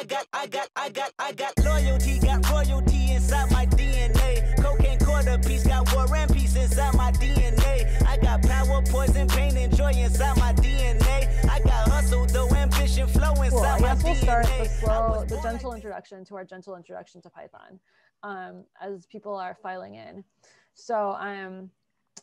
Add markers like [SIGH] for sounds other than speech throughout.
I got, I got, I got, I got loyalty, got royalty inside my DNA. Cocaine quarter piece, got war and peace inside my DNA. I got power, poison, pain, and joy inside my DNA. I got hustle, though ambition, flow inside Cool. I my guess we'll start DNA. the slow, the gentle introduction to our gentle introduction to Python, um, as people are filing in. So, um,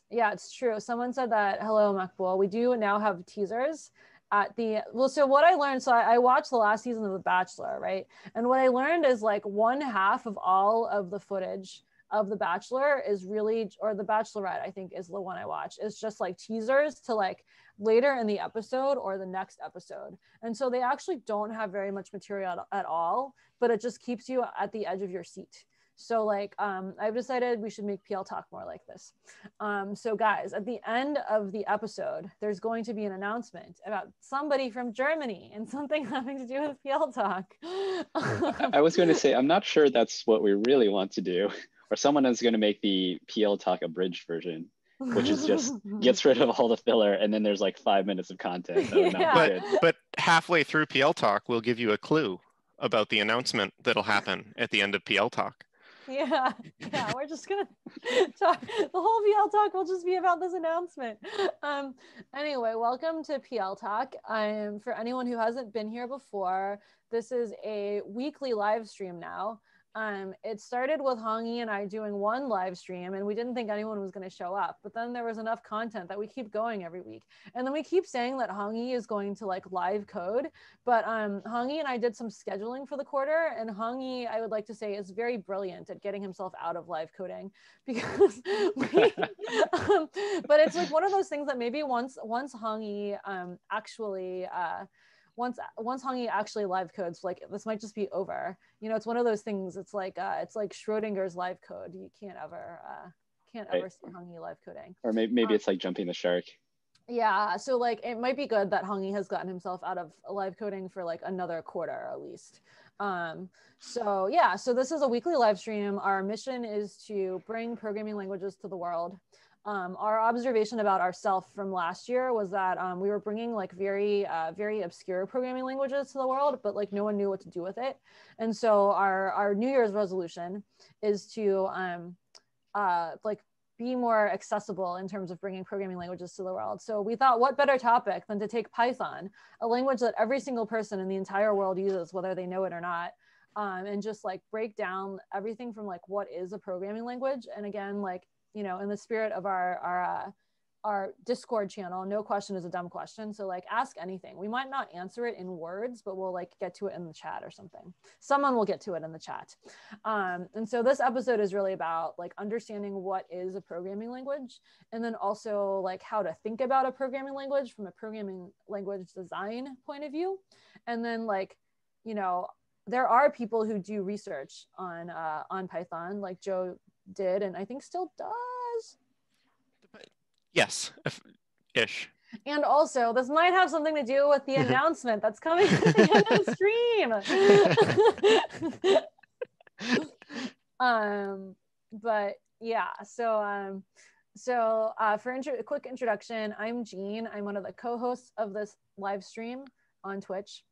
yeah, it's true. Someone said that. Hello, Makbul. We do now have teasers at the well. So what I learned, so I, I watched the last season of The Bachelor, right? And what I learned is like one half of all of the footage of The Bachelor is really, or The Bachelorette, I think is the one I watch Is just like teasers to like later in the episode or the next episode. And so they actually don't have very much material at, at all, but it just keeps you at the edge of your seat. So like um, I've decided we should make PL talk more like this. Um, so guys, at the end of the episode, there's going to be an announcement about somebody from Germany and [LAUGHS] something having to do with PL talk. [LAUGHS] I was going to say, I'm not sure that's what we really want to do, or someone is going to make the PL Talk abridged version, which is just [LAUGHS] gets rid of all the filler, and then there's like five minutes of content. That would not Yeah. But but halfway through PL Talk, we'll give you a clue about the announcement that'll happen at the end of PL Talk. [LAUGHS] yeah yeah we're just gonna [LAUGHS] talk the whole pl talk will just be about this announcement. Um anyway welcome to pl talk. Um for anyone who hasn't been here before this is a weekly live stream now um it started with hongyi and i doing one live stream and we didn't think anyone was going to show up but then there was enough content that we keep going every week. And then we keep saying that hongyi is going to like live code but um, Hongyi and I did some scheduling for the quarter, and Hongyi, I would like to say, is very brilliant at getting himself out of live coding [LAUGHS] because we, um, but it's like one of those things that maybe once once Hongyi um, actually uh, once once Hongyi actually live codes, like this might just be over. You know, it's one of those things. It's like uh, it's like Schrodinger's live code. You can't ever uh, can't Right. ever see Hongyi live coding. Or maybe, maybe Uh, it's like jumping the shark. Yeah, so like it might be good that Hongyi has gotten himself out of live coding for like another quarter at least. Um, so yeah, so this is a weekly live stream. Our mission is to bring programming languages to the world. Um, our observation about ourselves from last year was that um, we were bringing like very, uh, very obscure programming languages to the world, but like no one knew what to do with it. And so our our New Year's resolution is to um, uh, like be more accessible in terms of bringing programming languages to the world. So we thought, what better topic than to take Python, a language that every single person in the entire world uses, whether they know it or not, um, and just like break down everything from like what is a programming language, and again, like you know, in the spirit of our our uh, our Discord channel, no question is a dumb question. So like ask anything. We might not answer it in words, but we'll like get to it in the chat or something. Someone will get to it in the chat. Um, and so this episode is really about like understanding what is a programming language and then also like how to think about a programming language from a programming language design point of view. And then like, you know, there are people who do research on uh, on Python, like Joe did, and I think still does. Yes, if, ish. And also, this might have something to do with the [LAUGHS] announcement that's coming at the end of the stream. [LAUGHS] um, but yeah, so um, so uh, for intro- a quick introduction, I'm Jean. I'm one of the co-hosts of this live stream on Twitch.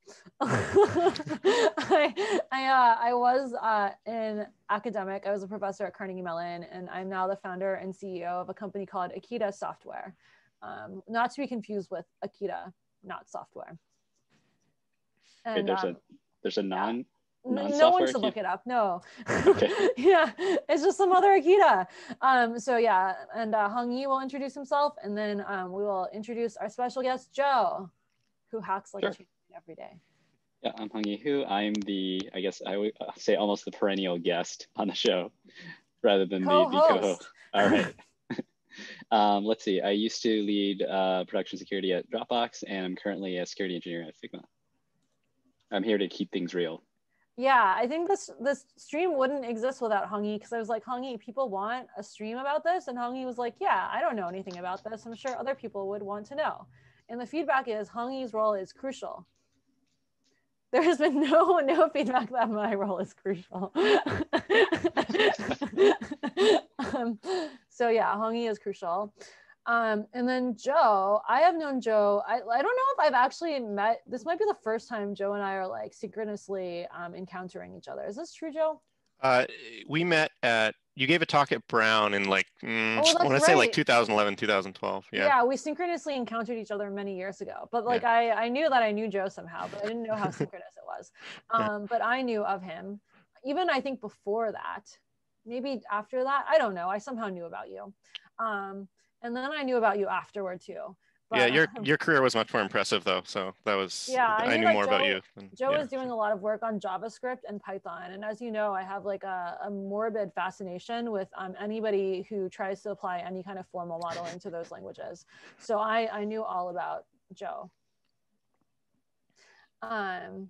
I [LAUGHS] I, uh, I was uh, in academic. I was a professor at Carnegie Mellon, and I'm now the founder and CEO of a company called Akita Software. Um, not to be confused with Akita, not software. And there's um, a there's a non n- no one should look it up. No. [LAUGHS] Okay. [LAUGHS] yeah, it's just some other Akita. Um, so yeah, and uh, Hongyi will introduce himself, and then um, we will introduce our special guest Joe, who hacks like a Sure. champion every day. Yeah, I'm Hongyi Hu. I'm the, I guess I would uh, say almost the perennial guest on the show rather than the, the Co-host. co-host. All right. [LAUGHS] um, let's see. I used to lead uh, production security at Dropbox, and I'm currently a security engineer at Figma. I'm here to keep things real. Yeah, I think this this stream wouldn't exist without Hongyi because I was like, Hongyi, people want a stream about this, and Hongyi was like, Yeah, I don't know anything about this. I'm sure other people would want to know. And the feedback is Hongyi's role is crucial. There has been no [LAUGHS] no feedback that my role is crucial. [LAUGHS] um, so yeah, Hongyi is crucial. Um, and then Joe, I have known Joe. I, I don't know if I've actually met. This might be the first time Joe and I are like synchronously um, encountering each other. Is this true, Joe? Uh, we met at you gave a talk at Brown in like mm, Oh, I want to say like right. 2011, 2012. Yeah. we synchronously encountered each other many years ago. But like I, I knew that I knew Joe somehow, but I didn't know how [LAUGHS] synchronous it was. Yeah. Um, but I knew of him. Even I think before that, maybe after that, I don't know. I somehow knew about you. Um, and then I knew about you afterward too. But, yeah, your [LAUGHS] your career was much more impressive though. So that was Yeah, I I, knew, like, more about you. than- Joe yeah. is doing a lot of work on JavaScript and Python. And as you know, I have like a, a morbid fascination with um, anybody who tries to apply any kind of formal modeling to those languages. So I, I knew all about Joe. Um,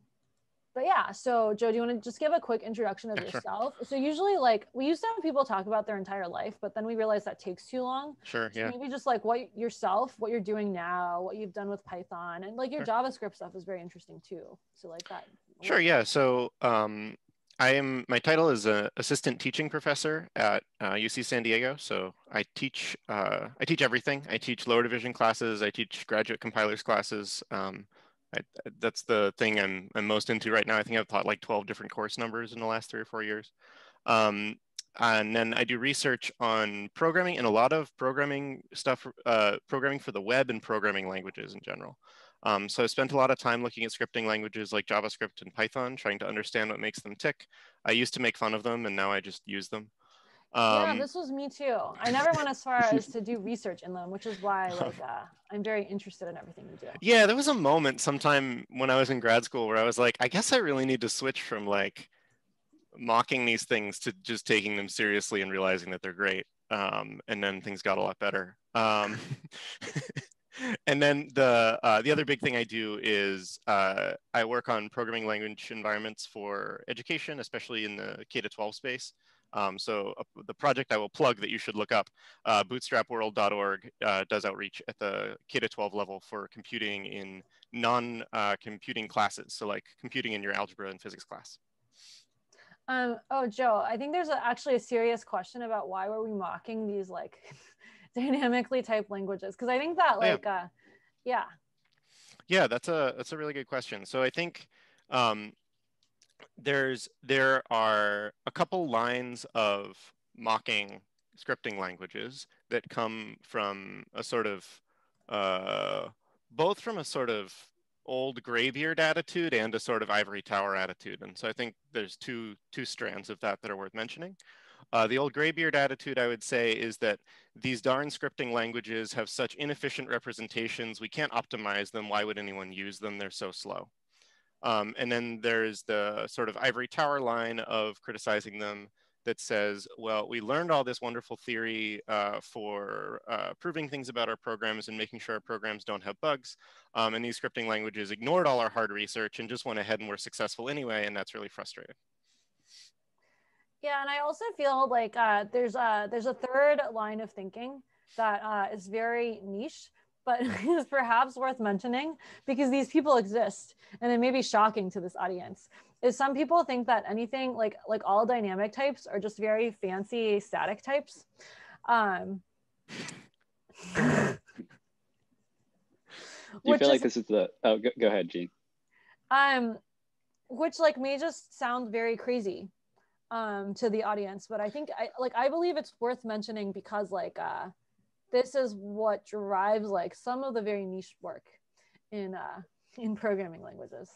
but yeah, so Joe, do you want to just give a quick introduction of Yeah, sure. yourself? So usually like we used to have people talk about their entire life, but then we realized that takes too long. Sure. So Yeah. maybe just like what yourself, what you're doing now, what you've done with Python, and like your Sure. JavaScript stuff is very interesting too. So like that. Sure. Yeah. So um, I am. My title is a assistant teaching professor at uh, UC San Diego. So I teach. Uh, I teach everything. I teach lower division classes. I teach graduate compilers classes. Um, I, that's the thing I'm, I'm most into right now. I think I've taught like 12 different course numbers in the last three or four years. Um, and then I do research on programming and a lot of programming stuff, uh, programming for the web and programming languages in general. Um, so I spent a lot of time looking at scripting languages like JavaScript and Python, trying to understand what makes them tick. I used to make fun of them and now I just use them. Yeah, Um, this was me too. I never went as far as to do research in them, which is why [LAUGHS] like uh, I'm very interested in everything you do. yeah, there was a moment sometime when I was in grad school where I was like, I guess I really need to switch from like mocking these things to just taking them seriously and realizing that they're great. Um, and then things got a lot better. Um, [LAUGHS] and then the uh, the other big thing I do is uh, I work on programming language environments for education, especially in the K to 12 space. Um, so uh, the project I will plug that you should look up, uh, bootstrapworld.org, uh, does outreach at the K to 12 level for computing in non-computing classes. So like computing in your algebra and physics class. Um, oh, Joe, I think there's a, actually a serious question about why were we mocking these like [LAUGHS] dynamically typed languages? Because I think that yeah. like, uh, yeah, Yeah, that's a that's a really good question. So I think um, there's there are a couple lines of mocking scripting languages that come from a sort of uh, both from a sort of old graybeard attitude and a sort of ivory tower attitude. And so I think there's two two strands of that that are worth mentioning. Uh, the old graybeard attitude, I would say, is that these darn scripting languages have such inefficient representations. We can't optimize them. Why would anyone use them? They're so slow. Um, and then there's the sort of ivory tower line of criticizing them that says, well, we learned all this wonderful theory uh, for uh, proving things about our programs and making sure our programs don't have bugs. Um, and these scripting languages ignored all our hard research and just went ahead and were successful anyway. And that's really frustrating. Yeah, and I also feel like uh, there's a there's a third line of thinking that uh, is very niche, but [LAUGHS] is perhaps worth mentioning because these people exist, and it may be shocking to this audience. Is some people think that anything like like all dynamic types are just very fancy static types. Um, [LAUGHS] Do you feel is- like this is the? Oh, go, go ahead, Jean. um which like may just sound very crazy um to the audience but i think i like i believe it's worth mentioning because like uh this is what drives like some of the very niche work in uh in programming languages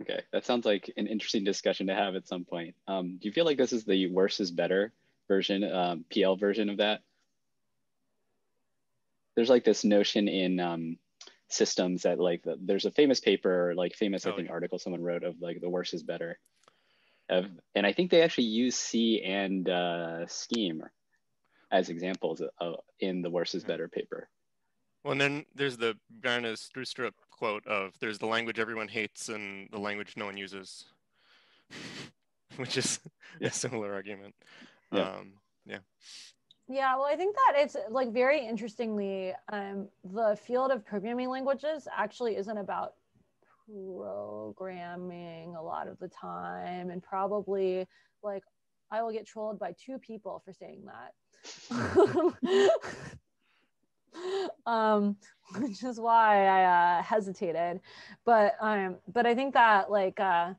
Okay, that sounds like an interesting discussion to have at some point. Um, do you feel like this is the worse is better version, um, PL version of that? There's like this notion in um, systems that like the, there's a famous paper, or like famous I Oh, think yeah. article someone wrote of like the worse is better, of, and I think they actually use C and uh, Scheme as examples of, in the worse is Mhm. better paper. Well, and then there's the Bjarne Stroustrup quote of there's the language everyone hates and the language no one uses, [LAUGHS] which is Yeah. a similar argument. Yeah. Um, yeah. yeah well i think that it's like very interestingly um the field of programming languages actually isn't about programming a lot of the time and probably like i will get trolled by two people for saying that [LAUGHS] um, which is why I uh, hesitated. But um, but I think that like uh,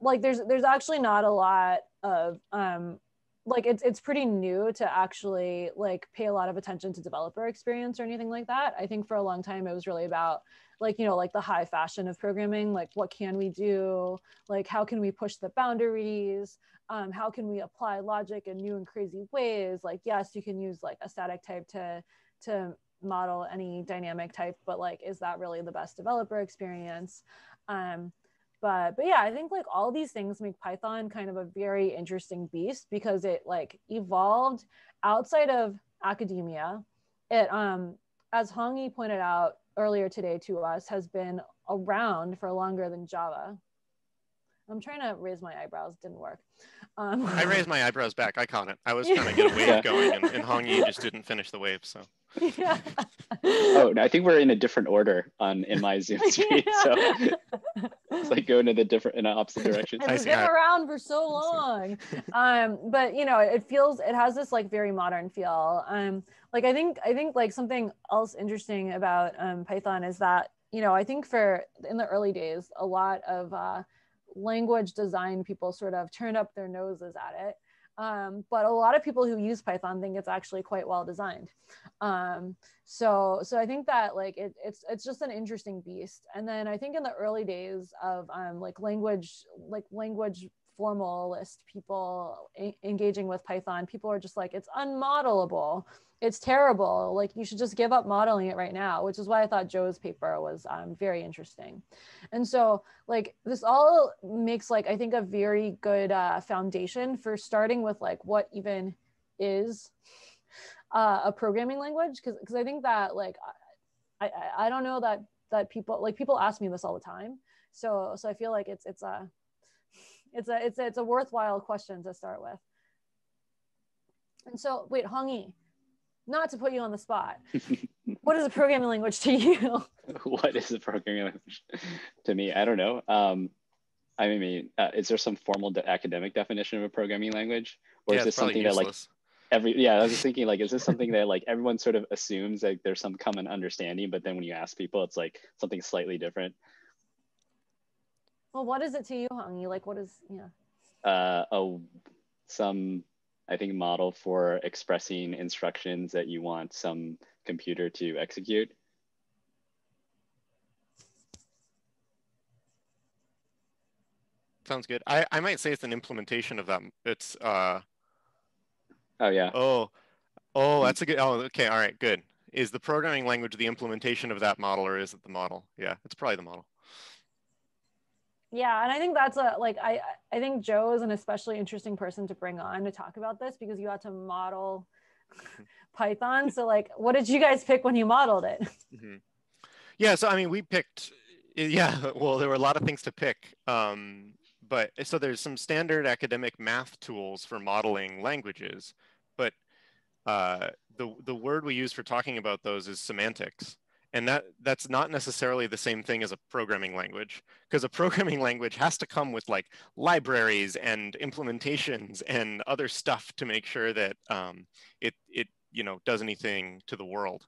like there's there's actually not a lot of um, like it's it's pretty new to actually like pay a lot of attention to developer experience or anything like that. I think for a long time it was really about like you know like the high fashion of programming like what can we do like how can we push the boundaries um, how can we apply logic in new and crazy ways? Like yes you can use like a static type to to model any dynamic type but like is that really the best developer experience? Um, but but yeah i think like all these things make python kind of a very interesting beast because it like evolved outside of academia. It um as hongyi pointed out earlier today to us has been around for longer than java i'm trying to raise my eyebrows didn't work um, I raised my eyebrows back. I caught it. I was trying to get a wave going, and, and Hongyi just didn't finish the wave. So. Yeah. oh, I think we're in a different order on in my Zoom [LAUGHS] screen. Yeah. So it's like going in the different in an opposite direction. It's been around for so long. um, but you know, it feels it has this like very modern feel. Um, like I think I think like something else interesting about um, Python is that you know I think for in the early days a lot of uh, language design people sort of turned up their noses at it. Um, but a lot of people who use Python think it's actually quite well designed. Um, so, so I think that like it, it's it's just an interesting beast. And then I think in the early days of um, like language like language formalist people engaging with Python, people are just like it's unmodelable it's terrible. Like you should just give up modeling it right now, which is why I thought Joe's paper was um, very interesting. And so like this all makes like, I think a very good uh, foundation for starting with like what even is uh, a programming language. Cause, cause I think that like, I, I, I don't know that, that people, like people ask me this all the time. So, so I feel like it's, it's a, it's a, it's a, it's a worthwhile question to start with. And so wait, Hongyi, not to put you on the spot, [LAUGHS] what is a programming language to you? [LAUGHS] what is a programming language to me? I don't know. Um, I mean, uh, is there some formal de- academic definition of a programming language, or yeah, is this something useless. that like every? Yeah, I was just thinking like, is this something that like everyone sort of assumes like there's some common understanding, but then when you ask people, it's like something slightly different. Well, what is it to you, Hongyi? Like, what is yeah? Uh, oh, some I think, model for expressing instructions that you want some computer to execute. Sounds good. I, I might say it's an implementation of that. It's uh Oh yeah. Oh, oh, that's a good. Oh, okay. All right. Good. Is the programming language the implementation of that model, or is it the model? Yeah, it's probably the model yeah and i think that's a like i i think joe is an especially interesting person to bring on to talk about this because you had to model [LAUGHS] python. So like what did you guys pick when you modeled it? [LAUGHS] Mm-hmm. yeah so i mean we picked yeah [LAUGHS] well there were a lot of things to pick um, but so there's some standard academic math tools for modeling languages but uh, the the word we use for talking about those is semantics and that that's not necessarily the same thing as a programming language because a programming [LAUGHS] language has to come with like libraries and implementations and other stuff to make sure that um, it it you know does anything to the world.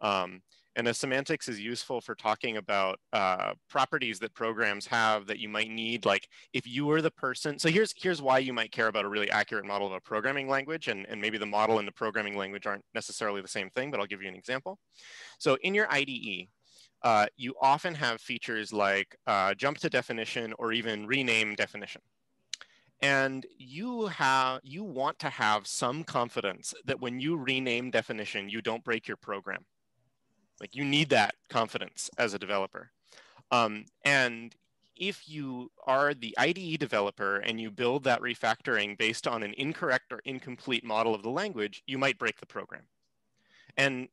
Um, and a semantics is useful for talking about uh, properties that programs have that you might need. Like if you were the person, so here's here's why you might care about a really accurate model of a programming language, and, and maybe the model and the programming language aren't necessarily the same thing, but I'll give you an example. So in your IDE, uh, you often have features like uh, jump to definition or even rename definition. And you have you want to have some confidence that when you rename definition, you don't break your program. Like you need that confidence as a developer. Um, and if you are the IDE developer and you build that refactoring based on an incorrect or incomplete model of the language, you might break the program. And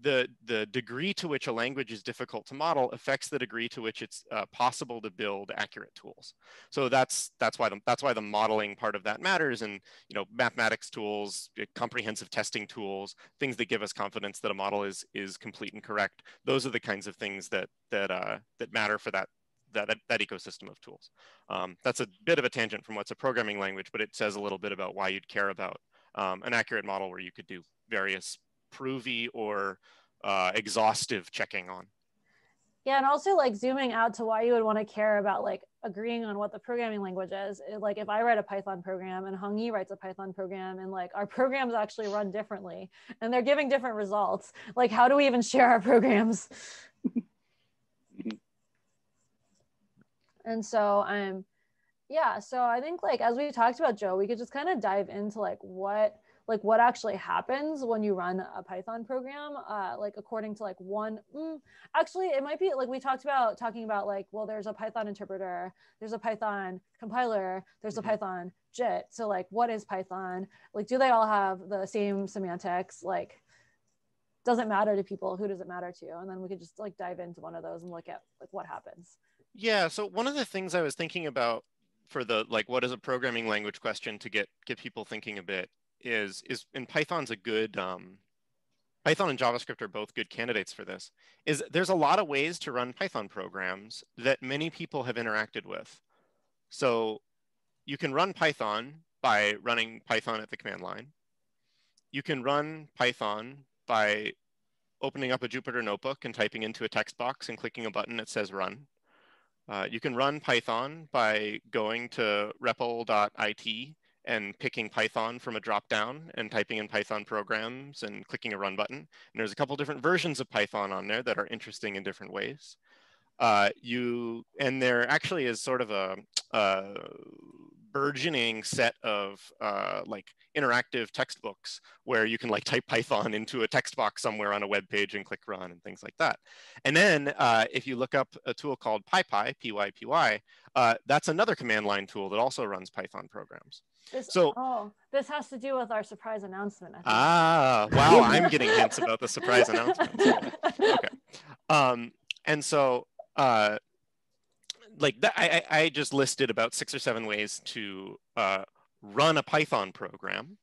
the, the degree to which a language is difficult to model affects the degree to which it's uh, possible to build accurate tools. So that's, that's, why the, that's why the modeling part of that matters and you know, mathematics tools, uh, comprehensive testing tools, things that give us confidence that a model is, is complete and correct. Those are the kinds of things that, that, uh, that matter for that, that, that, that ecosystem of tools. Um, that's a bit of a tangent from what's a programming language, but it says a little bit about why you'd care about um, an accurate model where you could do various provy or uh, exhaustive checking on. Yeah, and also like zooming out to why you would want to care about like agreeing on what the programming language is. It, like if I write a Python program and Hongyi writes a Python program and like our [LAUGHS] programs actually run differently and they're giving different results. Like how do we even share our programs? [LAUGHS] and so um yeah, so I think like as we talked about Joe, we could just kind of dive into like what like what actually happens when you run a python program uh, like according to like one mm, actually it might be like we talked about talking about like well there's a python interpreter there's a python compiler there's a mm-hmm. python jit. So like what is python? Like do they all have the same semantics? Like doesn't matter to people? Who does it matter to? And then we could just like dive into one of those and look at like what happens. Yeah. So one of the things i was thinking about for the like what is a programming language question to get get people thinking a bit is is and Python's a good um, Python and JavaScript are both good candidates for this. Is there's a lot of ways to run Python programs that many people have interacted with. So you can run Python by running Python at the command line. You can run Python by opening up a Jupyter notebook and typing into a text box and clicking a button that says run. Uh, you can run Python by going to repl.it and picking Python from a dropdown and typing in Python programs and clicking a run button. And there's a couple different versions of Python on there that are interesting in different ways. Uh, you and there actually is sort of a, a burgeoning set of uh, like interactive textbooks where you can like type Python [LAUGHS] into a text box somewhere on a web page and click run and things like that. And then uh, if you look up a tool called PyPy, P-Y-P-Y, uh, that's another command line tool that also runs Python programs. This, so oh, this has to do with our surprise announcement. Ah, wow! [LAUGHS] I'm getting hints about the surprise announcement. [LAUGHS] okay, um, and so uh, like that, I, I just listed about six or seven ways to uh, run a Python program,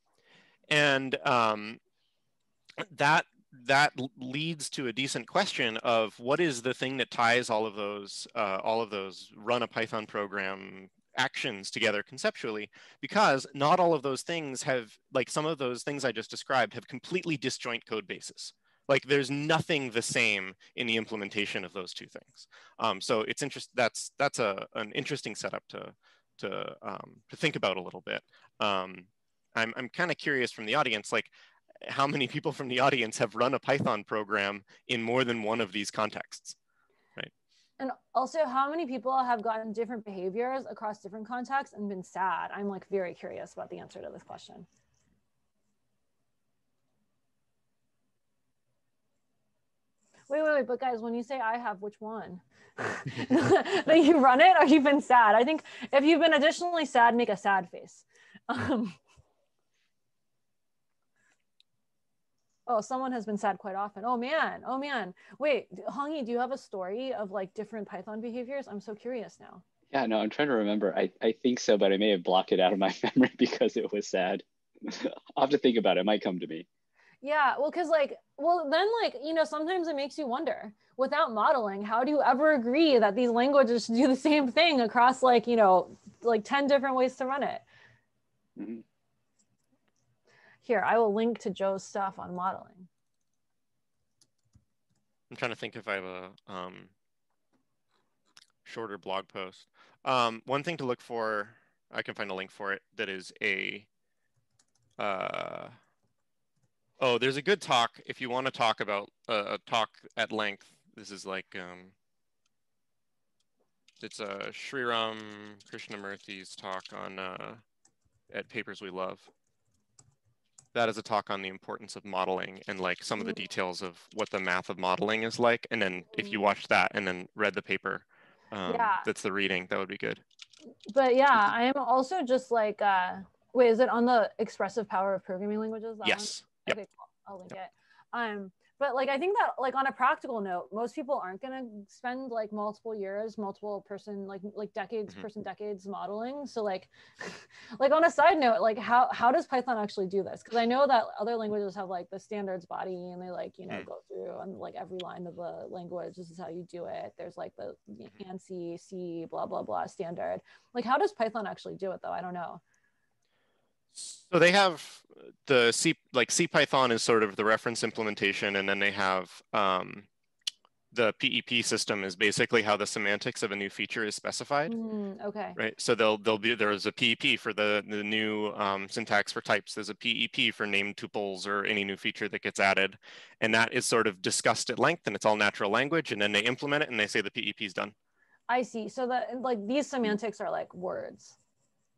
and um, that that leads to a decent question of what is the thing that ties all of those uh, all of those run a Python program actions together conceptually because not all of those things have like some of those things I just described have completely disjoint code bases. Like there's nothing the same in the implementation of those two things. Um, so it's interest that's that's a an interesting setup to to um, to think about a little bit. Um, I'm I'm kind of curious from the audience, like how many people from the audience have run a Python program in more than one of these contexts? And also, how many people have gotten different behaviors across different contexts and been sad? I'm like very curious about the answer to this question. wait, wait, wait. But guys, when you say I have, which one? [LAUGHS] [LAUGHS] that you run it or you've been sad? I think if you've been additionally sad, make a sad face. Um, oh, someone has been sad quite often. Oh man, oh man. Wait, Hongyi, do you have a story of like different Python behaviors? I'm so curious now. Yeah, no, I'm trying to remember. I, I think so, but I may have blocked it out of my [LAUGHS] memory because it was sad. [LAUGHS] I'll have to think about it. It might come to me. Yeah, well, because like, well, then like, you know, sometimes it makes you wonder without modeling, how do you ever agree that these languages [LAUGHS] do the same thing across like, you know, like 10 different ways to run it? Mm-hmm. Here, I will link to Joe's stuff on modeling. I'm trying to think if I have a um, shorter blog post. Um, one thing to look for, I can find a link for it, that is a, uh, Oh, there's a good talk if you want to talk about uh, a talk at length. This is like um, it's a uh, Shriram Krishnamurthi's talk on uh, at Papers We Love. That is a talk on the importance of modeling and like some of the details of what the math of modeling is like. And then if you watch that and then read the paper, um, yeah. that's the reading, that would be good. But yeah, I am also just like, uh, wait, is it on the expressive power of programming languages? yes. Yep. Okay, cool. I'll link yep. it. Um, but like I think that like on a practical note, most people aren't gonna spend like multiple years, multiple person like like decades, mm-hmm. person decades modeling. So like [LAUGHS] like on a side note, like how how does Python actually do this? Because I know that other languages have like the standards body and they like, you know, mm. go through and like every line of the language, this is how you do it. There's like the mm-hmm. ANSI, C, blah, blah, blah standard. Like how does Python actually do it though? I don't know. So they have the C like CPython is sort of the reference implementation, and then they have um, the PEP system is basically how the semantics of a new feature is specified. Mm, okay. Right. So they'll they'll be there's a PEP for the the new um, syntax for types. There's a PEP for named tuples or any new feature that gets added, and that is sort of discussed at length, and it's all natural language. And then they implement it, and they say the PEP is done. I see. So that like these semantics are like words.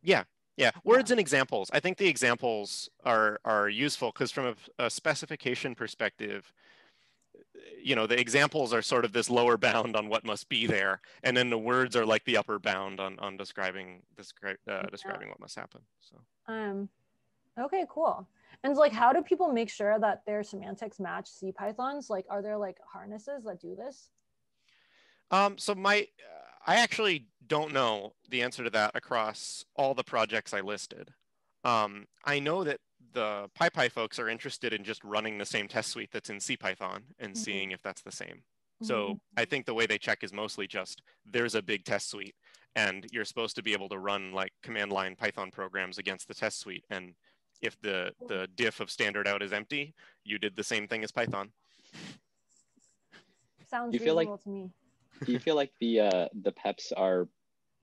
Yeah. Yeah, words yeah. and examples. I think the examples are are useful because from a, a specification perspective, you know the examples are sort of this lower [LAUGHS] bound on what must be there and then the words are like the upper bound on on describing descri- uh, describing yeah. what must happen so um okay cool and like how do people make sure that their semantics match c pythons like are there like harnesses that do this um so my i actually don't know the answer to that across all the projects i listed um i know that the PyPy folks are interested in just running the same test suite that's in CPython and mm-hmm. seeing if that's the same. Mm-hmm. So I think the way they check is mostly just there's a big test suite and you're supposed to be able to run like command line Python programs against the test suite. And if the, the diff of standard out is empty, you did the same thing as Python. Sounds you feel like, to me. Do you feel like the uh, the PEPs are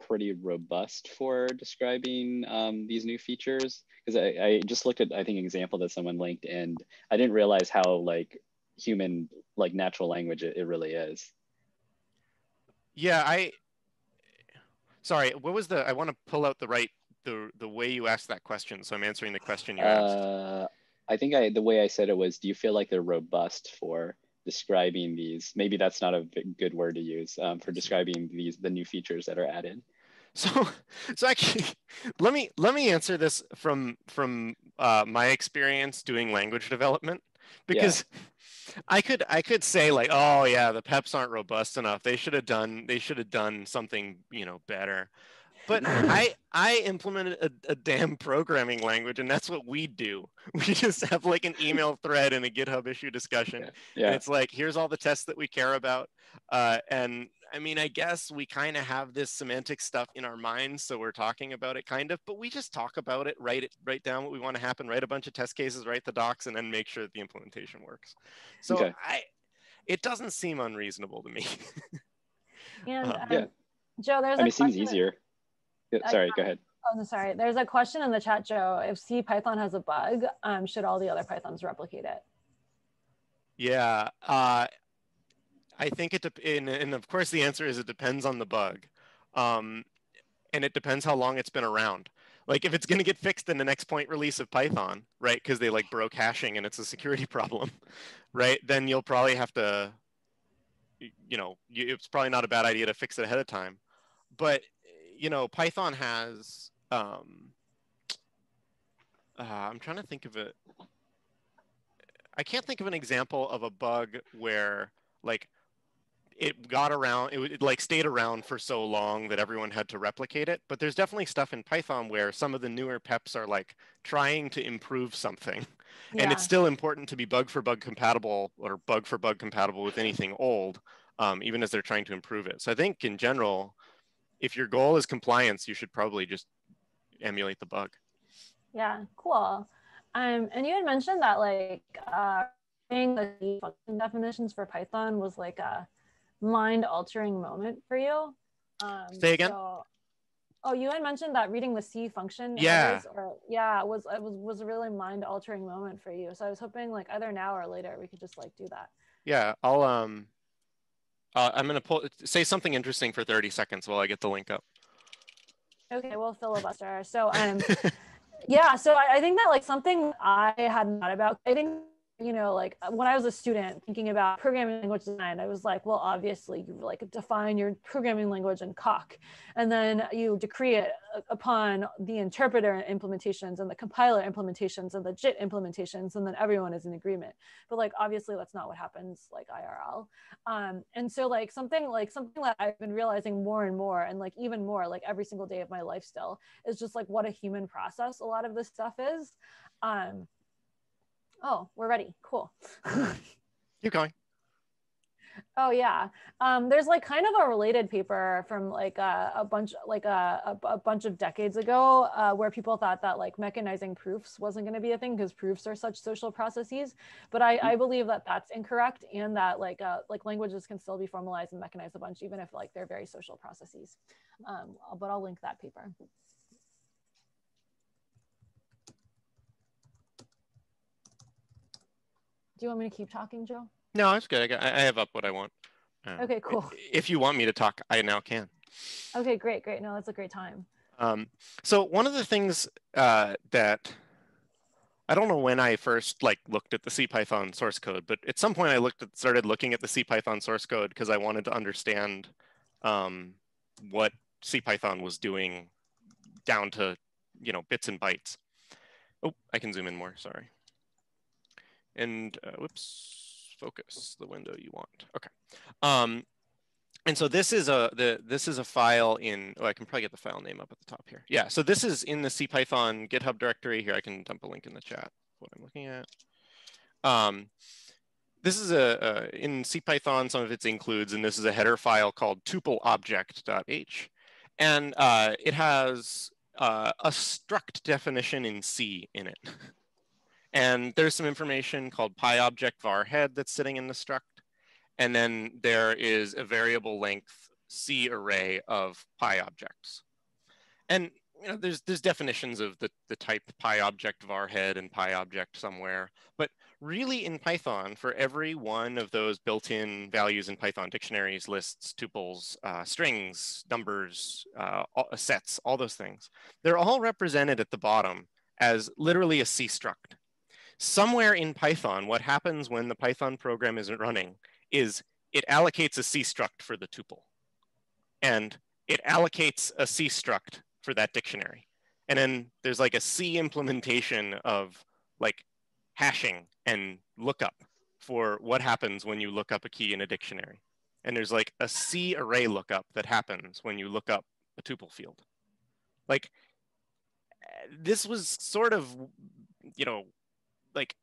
pretty robust for describing um, these new features because I, I, just looked at I think an example that someone linked and I didn't realize how like human like natural language it, it really is. Yeah, I sorry, what was the I want to pull out the right the the way you asked that question. So I'm answering the question you asked. Uh, I think I the way I said it was do you feel like they're robust for describing these. Maybe that's not a good word to use um, for describing these the new features that are added. So [LAUGHS] so actually [LAUGHS] let me let me answer this from from uh, my experience doing language development. Because yeah. [LAUGHS] i could i could say like oh yeah the peps aren't robust enough. They should have done they should have done something you know better but [LAUGHS] I I implemented a, a, damn programming language, and that's what we do. [LAUGHS] We just have like an email thread and a GitHub issue discussion. Yeah. And it's like, here's all the tests that we care about. Uh, and I mean, I guess we kind of have this semantic stuff in our minds, so we're talking about it kind of, but we just talk about it, write it, write down what we want to happen, write a bunch of test cases, write the docs, and then make sure that the implementation works. So okay. I, it doesn't seem unreasonable to me. [LAUGHS] and um, yeah. Joe, there's I mean, it seems easier. Yeah, sorry, go ahead. Oh, sorry. There's a question in the chat, Joe. If C Python has a bug, um, should all the other Pythons replicate it? Yeah, uh, I think it, and, and of course the answer is it depends on the bug. Um, and it depends how long it's been around. Like if it's going to get fixed in the next point release of Python, right? Because they like broke hashing and it's a security [LAUGHS] problem, right? Then you'll probably have to, you know, it's probably not a bad idea to fix it ahead of time. But you know, Python has. Um, uh, I'm trying to think of it. I can't think of an example of a bug where like it got around it, it, like stayed around for so long that everyone had to replicate it but there's definitely stuff in python where some of the newer peps are like trying to improve something yeah. [LAUGHS] and it's still important to be bug for bug compatible or bug for bug compatible with anything old um, even as they're trying to improve it so i think in general if your goal is compliance, you should probably just emulate the bug. Yeah, cool. Um, and you had mentioned that like uh, the function definitions for Python was like a mind altering moment for you. Um, Say again. So, oh, you had mentioned that reading the C function. Yeah. or, yeah, was it was was a really mind altering moment for you. So I was hoping like either now or later we could just like do that. Yeah, I'll um uh, I'm going to pull say something interesting for 30 seconds while I get the link up. Okay, we'll filibuster. So, um, [LAUGHS] yeah, so I, I think that like something I hadn't thought about. I think you know, like uh, when I was a student thinking about programming language design, I was like, well, obviously you like define your programming language in Coq, and then you decree it uh, upon the interpreter implementations and the compiler implementations and the JIT implementations, and then everyone is in agreement. But like, obviously that's not what happens like IRL. Um, and so like something like something that I've been realizing more and more, and like even more like every single day of my life still is just like what a human process a lot of this stuff is. Um, Oh, we're ready. Cool. [LAUGHS] Keep going. Oh yeah, um, there's like kind of a related paper from like a, a bunch like a, a, a, bunch of decades ago uh, where people thought that like mechanizing proofs wasn't going to be a thing because proofs are such social processes. But I, I believe that that's incorrect and that like uh, like languages can still be formalized and mechanized a bunch even if like they're very social processes. Um, but I'll link that paper. Do you want me to keep talking, Joe? No, it's good. I, got, I have up what I want. Uh, okay, cool. If you want me to talk, I now can. Okay, great, great. No, that's a great time. Um, so one of the things uh, that I don't know when I first like looked at the CPython source code, but at some point I looked at, started looking at the CPython source code because I wanted to understand um, what CPython was doing down to you know bits and bytes. Oh, I can zoom in more. Sorry. And uh, whoops, focus the window you want. Okay. Um, and so this is a the this is a file in oh I can probably get the file name up at the top here. Yeah, so this is in the CPython GitHub directory here. I can dump a link in the chat. What I'm looking at. Um, this is a, a in CPython some of its includes, and this is a header file called tupleobject.h, and uh, it has uh, a struct definition in C in it. [LAUGHS] And there's some information called PyObject var head that's sitting in the struct. And then there is a variable length C array of PyObjects. And you know, there's there's definitions of the, the type PyObject var head and PyObject somewhere. But really in Python, for every one of those built-in values in Python dictionaries, lists, tuples, uh, strings, numbers, uh, sets, all those things, they're all represented at the bottom as literally a C struct somewhere in Python, what happens when the Python program isn't running is it allocates a C struct for the tuple. And it allocates a C struct for that dictionary. And then there's like a C implementation of like hashing and lookup for what happens when you look up a key in a dictionary. And there's like a C array lookup that happens when you look up a tuple field. Like this was sort of, you know, like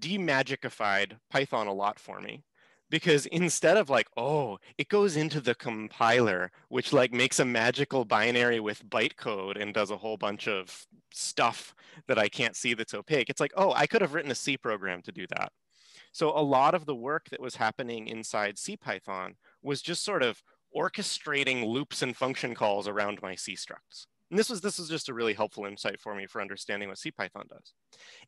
demagicified Python a lot for me. Because instead of like oh it goes into the compiler which like makes a magical binary with bytecode and does a whole bunch of stuff that i can't see that's opaque it's like oh i could have written a c program to do that. So a lot of the work that was happening inside cpython was just sort of orchestrating loops and function calls around my c structs and this was this was just a really helpful insight for me for understanding what CPython does.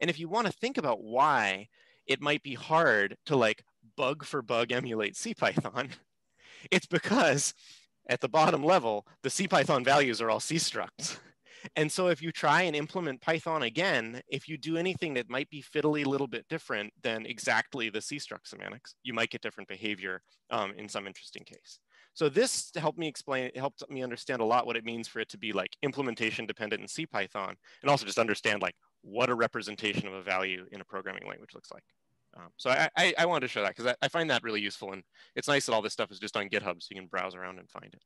And if you want to think about why it might be hard to like bug for bug emulate CPython, [LAUGHS] it's because at the bottom level, the CPython values are all C structs. And so if you try and implement Python again, if you do anything that might be fiddly a little bit different than exactly the C struct semantics, you might get different behavior um, in some interesting case. So this helped me explain, it helped me understand a lot what it means for it to be like implementation dependent in CPython, and also just understand like what a representation of a value in a programming language looks like. Um, so I, I, I, wanted to show that because I, I, find that really useful, and it's nice that all this stuff is just on GitHub, so you can browse around and find it.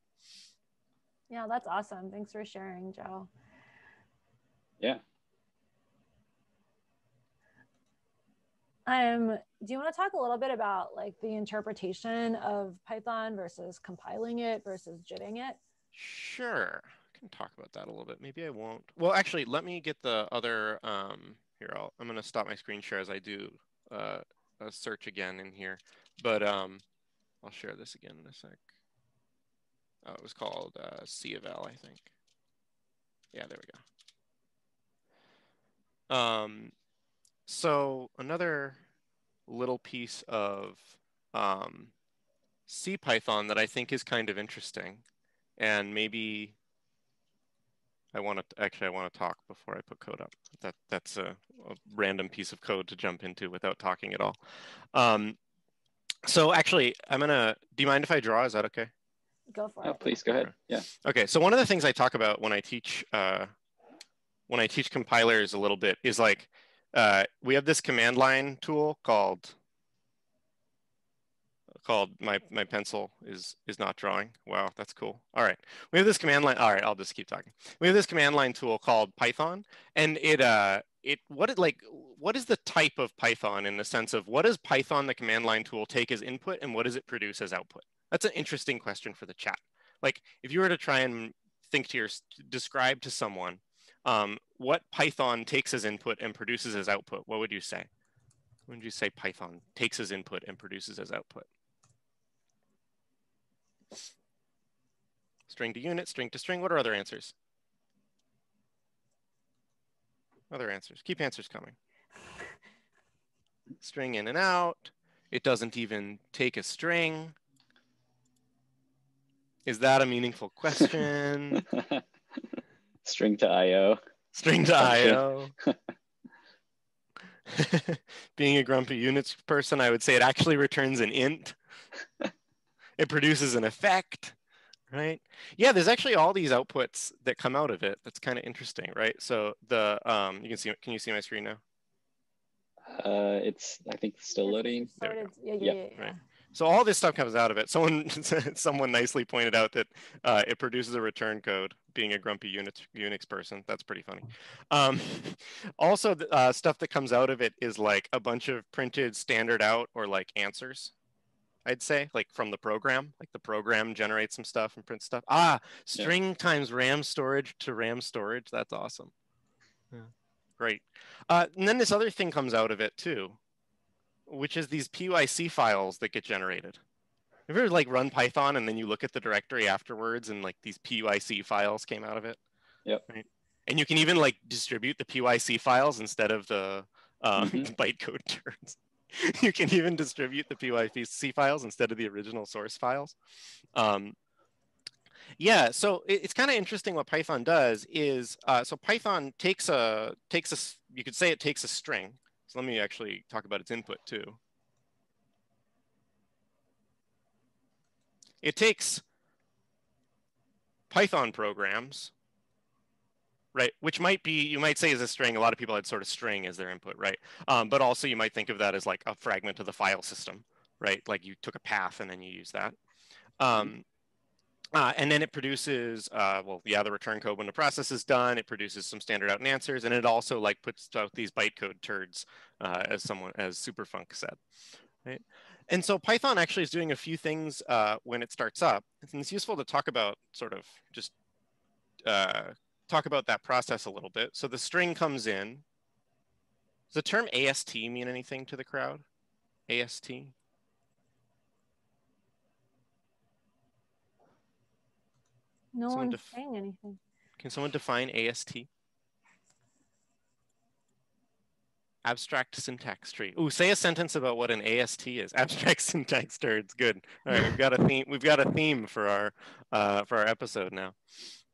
Yeah, that's awesome. Thanks for sharing, Joe. Yeah, Um, do you want to talk a little bit about like the interpretation of Python versus compiling it versus JITting it? Sure, I can talk about that a little bit. Maybe I won't. Well, actually, let me get the other. Um, here, I'll, I'm going to stop my screen share as I do uh, a search again in here. But um, I'll share this again in a sec. Oh, it was called uh, ceval, I think. Yeah, there we go. Um, so another little piece of um, Python that I think is kind of interesting, and maybe I want to actually I want to talk before I put code up. That that's a, a random piece of code to jump into without talking at all. Um, so actually, I'm gonna. Do you mind if I draw? Is that okay? Go for oh, it. Please go ahead. Yeah. Okay. So one of the things I talk about when I teach uh, when I teach compilers a little bit is like uh, we have this command line tool called called my my pencil is is not drawing. Wow, that's cool. All right, we have this command line. All right, I'll just keep talking. We have this command line tool called Python, and it uh it what it like what is the type of Python in the sense of what does Python the command line tool take as input and what does it produce as output? That's an interesting question for the chat. Like if you were to try and think to your describe to someone um, what Python takes as input and produces as output, what would you say? When would you say Python takes as input and produces as output? String to unit, string to string. What are other answers? Other answers. Keep answers coming. String in and out. It doesn't even take a string. Is that a meaningful question? [LAUGHS] String to IO. String to IO. [LAUGHS] Being a grumpy Unix person, I would say it actually returns an int. it produces an effect right? Yeah, there's actually all these outputs that come out of it. That's kind of interesting, right? So the um, you can see. Can you see my screen now? Uh, it's I think still loading. Yeah, yeah, yeah, yeah. Right. So all this stuff comes out of it. Someone [LAUGHS] someone nicely pointed out that uh, it produces a return code. Being a grumpy Unix Unix person, that's pretty funny. Um, [LAUGHS] also, uh, stuff that comes out of it is like a bunch of printed standard out or like answers. I'd say, like from the program. Like the program generates some stuff and prints stuff. Ah, string yeah. times RAM storage to RAM storage. That's awesome. Yeah. Great. Uh, and then this other thing comes out of it too, which is these PYC files that get generated. Have you ever like run Python and then you look at the directory afterwards and like these PYC files came out of it? Yep. Right? And you can even like distribute the PYC files instead of the uh, mm-hmm. [LAUGHS] bytecode turns. [LAUGHS] you can even distribute the PYC files instead of the original source files. Um, yeah, so it, it's kind of interesting what Python does is, uh, so Python takes a, takes a, you could say it takes a string. So let me actually talk about its input too. It takes Python programs right? Which might be, you might say is a string. A lot of people had sort of string as their input, right? Um, but also you might think of that as like a fragment of the file system, right? Like you took a path and then you use that. Um, uh, and then it produces, uh, well, yeah, the return code when the process is done, it produces some standard out and answers, and it also like puts out these bytecode turds, uh, as someone, as Superfunk said, right? And so Python actually is doing a few things uh, when it starts up. And it's useful to talk about sort of just uh, talk about that process a little bit. So the string comes in. Does the term AST mean anything to the crowd? AST? No someone one's saying anything. Can someone define AST? Abstract syntax tree. Ooh, say a sentence about what an AST is. [LAUGHS] Abstract syntax tree. It's good. All right, we've got a theme. We've got a theme for our uh, for our episode now.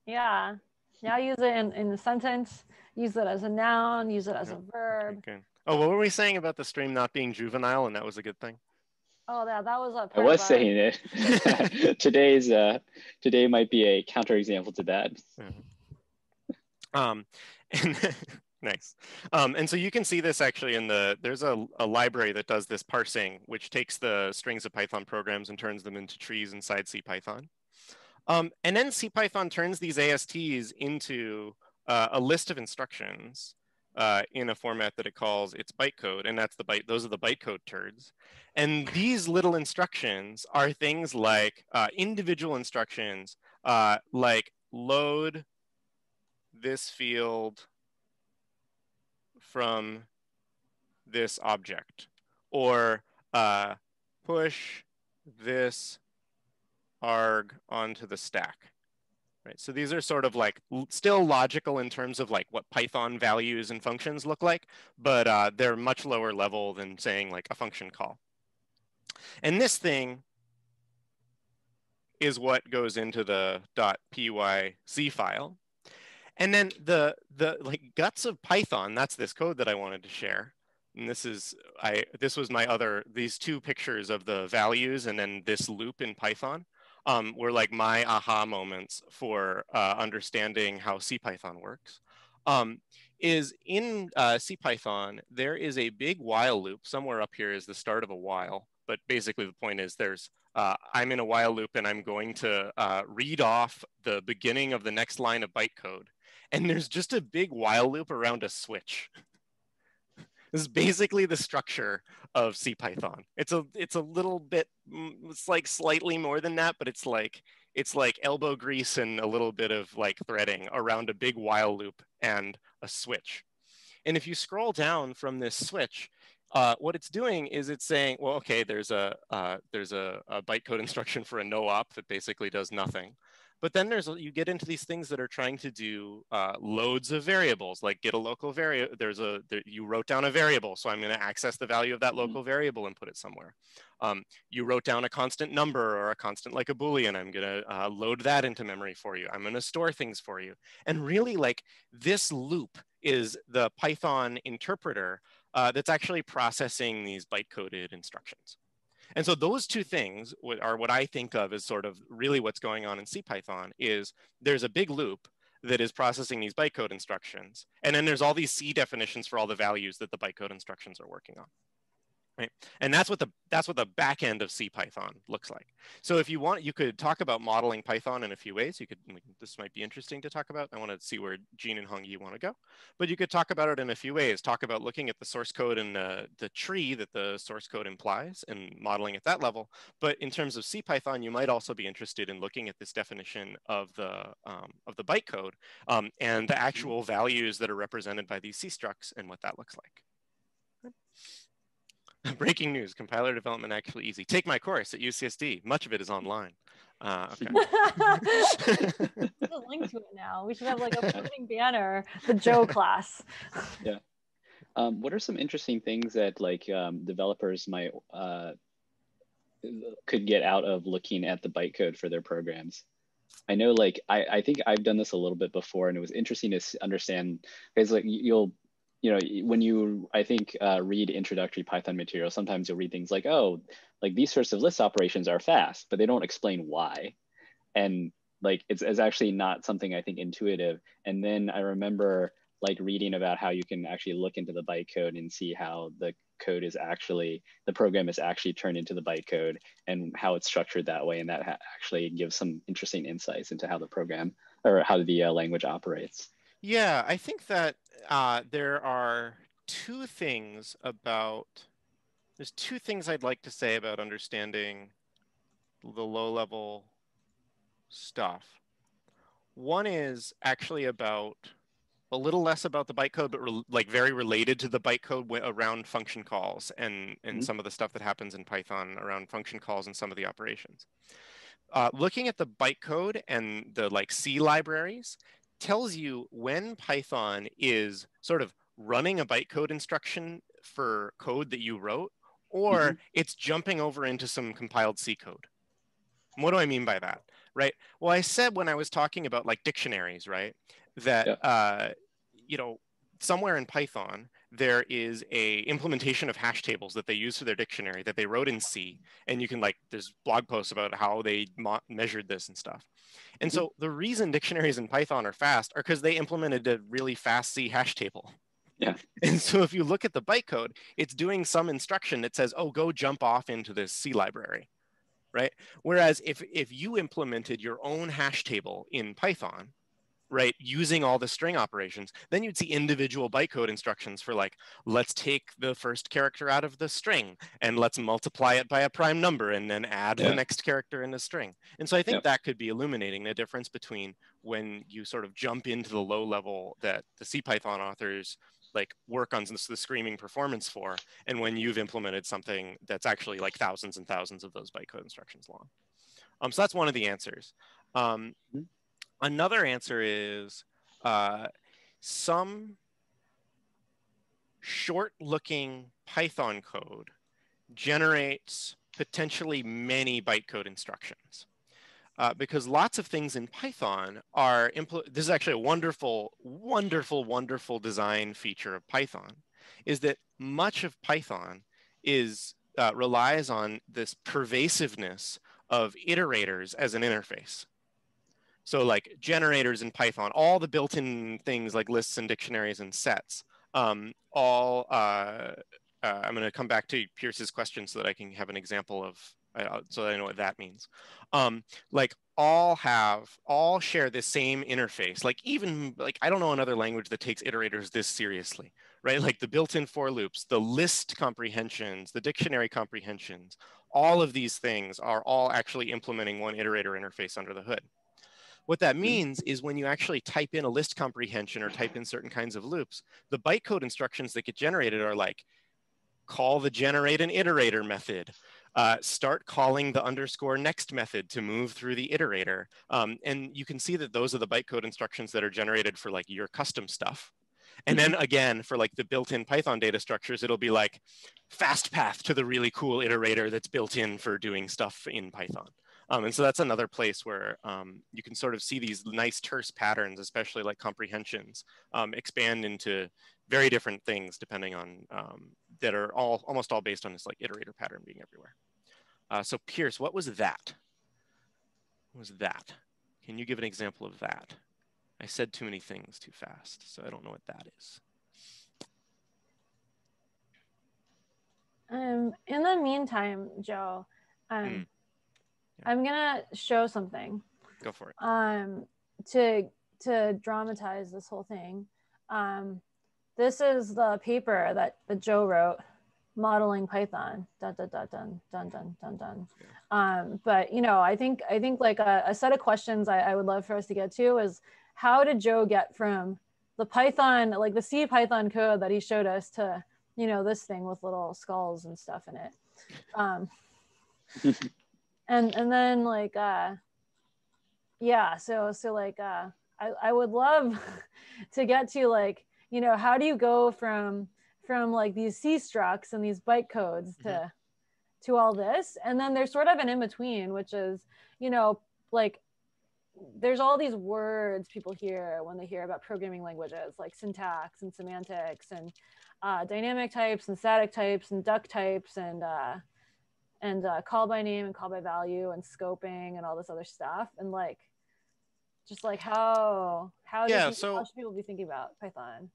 Yeah. Now use it in, in the sentence, use it as a noun, use it as a verb. Okay, Oh, what were we saying about the stream not being juvenile and that was a good thing? Oh, that, that was a I was saying it. [LAUGHS] [LAUGHS] Today's uh today might be a counterexample to that. Mm-hmm. Um [LAUGHS] and nice. Um, and so you can see this actually in the, there's a, a library that does this parsing, which takes the strings of Python programs and turns them into trees inside CPython. Um, and then CPython turns these ASTs into uh, a list of instructions uh, in a format that it calls its bytecode, and that's the byte. Those are the bytecode turds. And these little instructions are things like uh, individual instructions, uh, like load this field from this object, or uh, push this arg onto the stack. Right, so these are sort of like still logical in terms of like what Python values and functions look like, but uh, they're much lower level than saying like a function call. And this thing is what goes into the .pyc file. And then the, the like guts of Python, that's this code that I wanted to share. And this is, I, this was my other, these two pictures of the values and then this loop in Python um, were like my aha moments for uh, understanding how CPython works. Um, is in uh, CPython, there is a big while loop. Somewhere up here is the start of a while, but basically the point is there's, uh, I'm in a while loop and I'm going to uh, read off the beginning of the next line of bytecode. And there's just a big while loop around a switch. This is basically the structure of CPython. It's a it's a little bit mm, it's like slightly more than that, but it's like it's like elbow grease and a little bit of like threading around a big while loop and a switch. And if you scroll down from this switch, uh, what it's doing is it's saying, well, okay, there's a uh, there's a, a bytecode [LAUGHS] instruction for a no op that basically does nothing. But then there's you get into these things that are trying to do uh, loads of variables, like get a local variable. There's a there, you wrote down a variable, so I'm going to access the value of that mm-hmm. local variable and put it somewhere. Um, you wrote down a constant number or a constant like a boolean. I'm going to uh, load that into memory for you. I'm going to store things for you. And really, like this loop is the Python interpreter uh, that's actually processing these byte-coded instructions. And so those two things are what I think of as sort of really what's going on in CPython is there's a big loop that is processing these bytecode instructions. And then there's all these C definitions for all the values that the bytecode instructions are working on right? And that's what the that's what the back end of C Python looks like. So if you want, you could talk about modeling Python in a few ways. You could this might be interesting to talk about. I want to see where Jean and Hongyi want to go, but you could talk about it in a few ways. Talk about looking at the source code and the, the tree that the source code implies and modeling at that level. But in terms of C Python, you might also be interested in looking at this definition of the um, of the bytecode um, and the actual values that are represented by these C structs and what that looks like. [LAUGHS] Breaking news, compiler development actually easy. Take my course at UCSD. Much of it is online. Uh, okay. [LAUGHS] [LAUGHS] a link to it now. We should have like a floating banner, the Joe class. Yeah. Um, what are some interesting things that like um, developers might uh, could get out of looking at the bytecode for their programs? I know like I, I think I've done this a little bit before and it was interesting to understand because like you'll you know when you i think uh, read introductory python material sometimes you'll read things like oh like these sorts of list operations are fast but they don't explain why. And like it's, it's actually not something i think intuitive. And then i remember like reading about how you can actually look into the bytecode and see how the code is actually the program is actually turned into the bytecode and how it's structured that way. And that actually gives some interesting insights into how the program or how the uh, language operates yeah, I think that uh, there are two things about, there's two things I'd like to say about understanding the low level stuff. One is actually about a little less about the bytecode, but like very related to the bytecode around function calls and, and mm -hmm. some of the stuff that happens in Python around function calls and some of the operations. Uh, looking at the bytecode and the like C libraries, tells you when Python is sort of running a bytecode instruction for code that you wrote, or mm-hmm. it's jumping over into some compiled C code. What do I mean by that? Right. Well, I said when I was talking about like dictionaries, right, that yeah. uh, you know somewhere in Python there is a implementation of hash tables that they use for their dictionary that they wrote in C, and you can like there's blog posts about how they mo- measured this and stuff. And so mm-hmm. the reason dictionaries in Python are fast are because they implemented a really fast C hash table. Yeah. [LAUGHS] And so if you look at the bytecode, it's doing some instruction that says, oh, go jump off into this C library, right? Whereas if, if you implemented your own hash table in Python, right, using all the string operations, then you'd see individual bytecode instructions for like, let's take the first character out of the string and let's multiply it by a prime number and then add yeah. the next character in the string. And so I think that could be illuminating the difference between when you sort of jump into the low level that the CPython authors like work on the screaming performance for, and when you've implemented something that's actually like thousands and thousands of those bytecode instructions long. Um, so that's one of the answers. Um, mm-hmm. Another answer is uh, some short looking Python code generates potentially many bytecode instructions. Uh, because lots of things in Python are, this is actually a wonderful, wonderful, wonderful design feature of Python, is that much of Python is, uh, relies on this pervasiveness of iterators as an interface. So like generators in Python, all the built-in things like lists and dictionaries and sets, um, all, uh, uh, I'm gonna come back to Pierce's question so that I can have an example of I, so I know what that means. Um, like all have, all share the same interface. Like even, like I don't know another language that takes iterators this seriously, right? Like the built-in for loops, the list comprehensions, the dictionary comprehensions, all of these things are all actually implementing one iterator interface under the hood. What that mm-hmm. means is when you actually type in a list comprehension or type in certain kinds of loops, the bytecode instructions that get generated are like, call the generate an iterator method, uh, start calling the underscore next method to move through the iterator. Um, and you can see that those are the bytecode instructions that are generated for like your custom stuff. And then mm-hmm. again, for like the built-in Python data structures, it'll be like fast path to the really cool iterator that's built in for doing stuff in Python. Um, and so that's another place where um, you can sort of see these nice terse patterns, especially like comprehensions, um, expand into very different things depending on um, that are all almost all based on this like iterator pattern being everywhere. Uh, so Pierce, what was that? What was that? Can you give an example of that? I said too many things too fast, so I don't know what that is. Um, in the meantime, Joe, um, mm. I'm gonna show something. Go for it. Um, to to dramatize this whole thing. Um, this is the paper that, that Joe wrote, modeling Python. Dun dun dun dun dun dun dun dun. Um, but you know, I think I think like a, a set of questions I, I would love for us to get to is how did Joe get from the Python, like the C Python code that he showed us to, you know, this thing with little skulls and stuff in it. Um, [LAUGHS] and and then like uh yeah so so like uh i i would love [LAUGHS] to get to like you know how do you go from from like these c structs and these byte codes to mm-hmm. to all this and then there's sort of an in between which is you know like there's all these words people hear when they hear about programming languages like syntax and semantics and uh, dynamic types and static types and duck types and uh, and uh, call by name and call by value and scoping and all this other stuff. And like just like how how, yeah, people, so, how should people be thinking about python?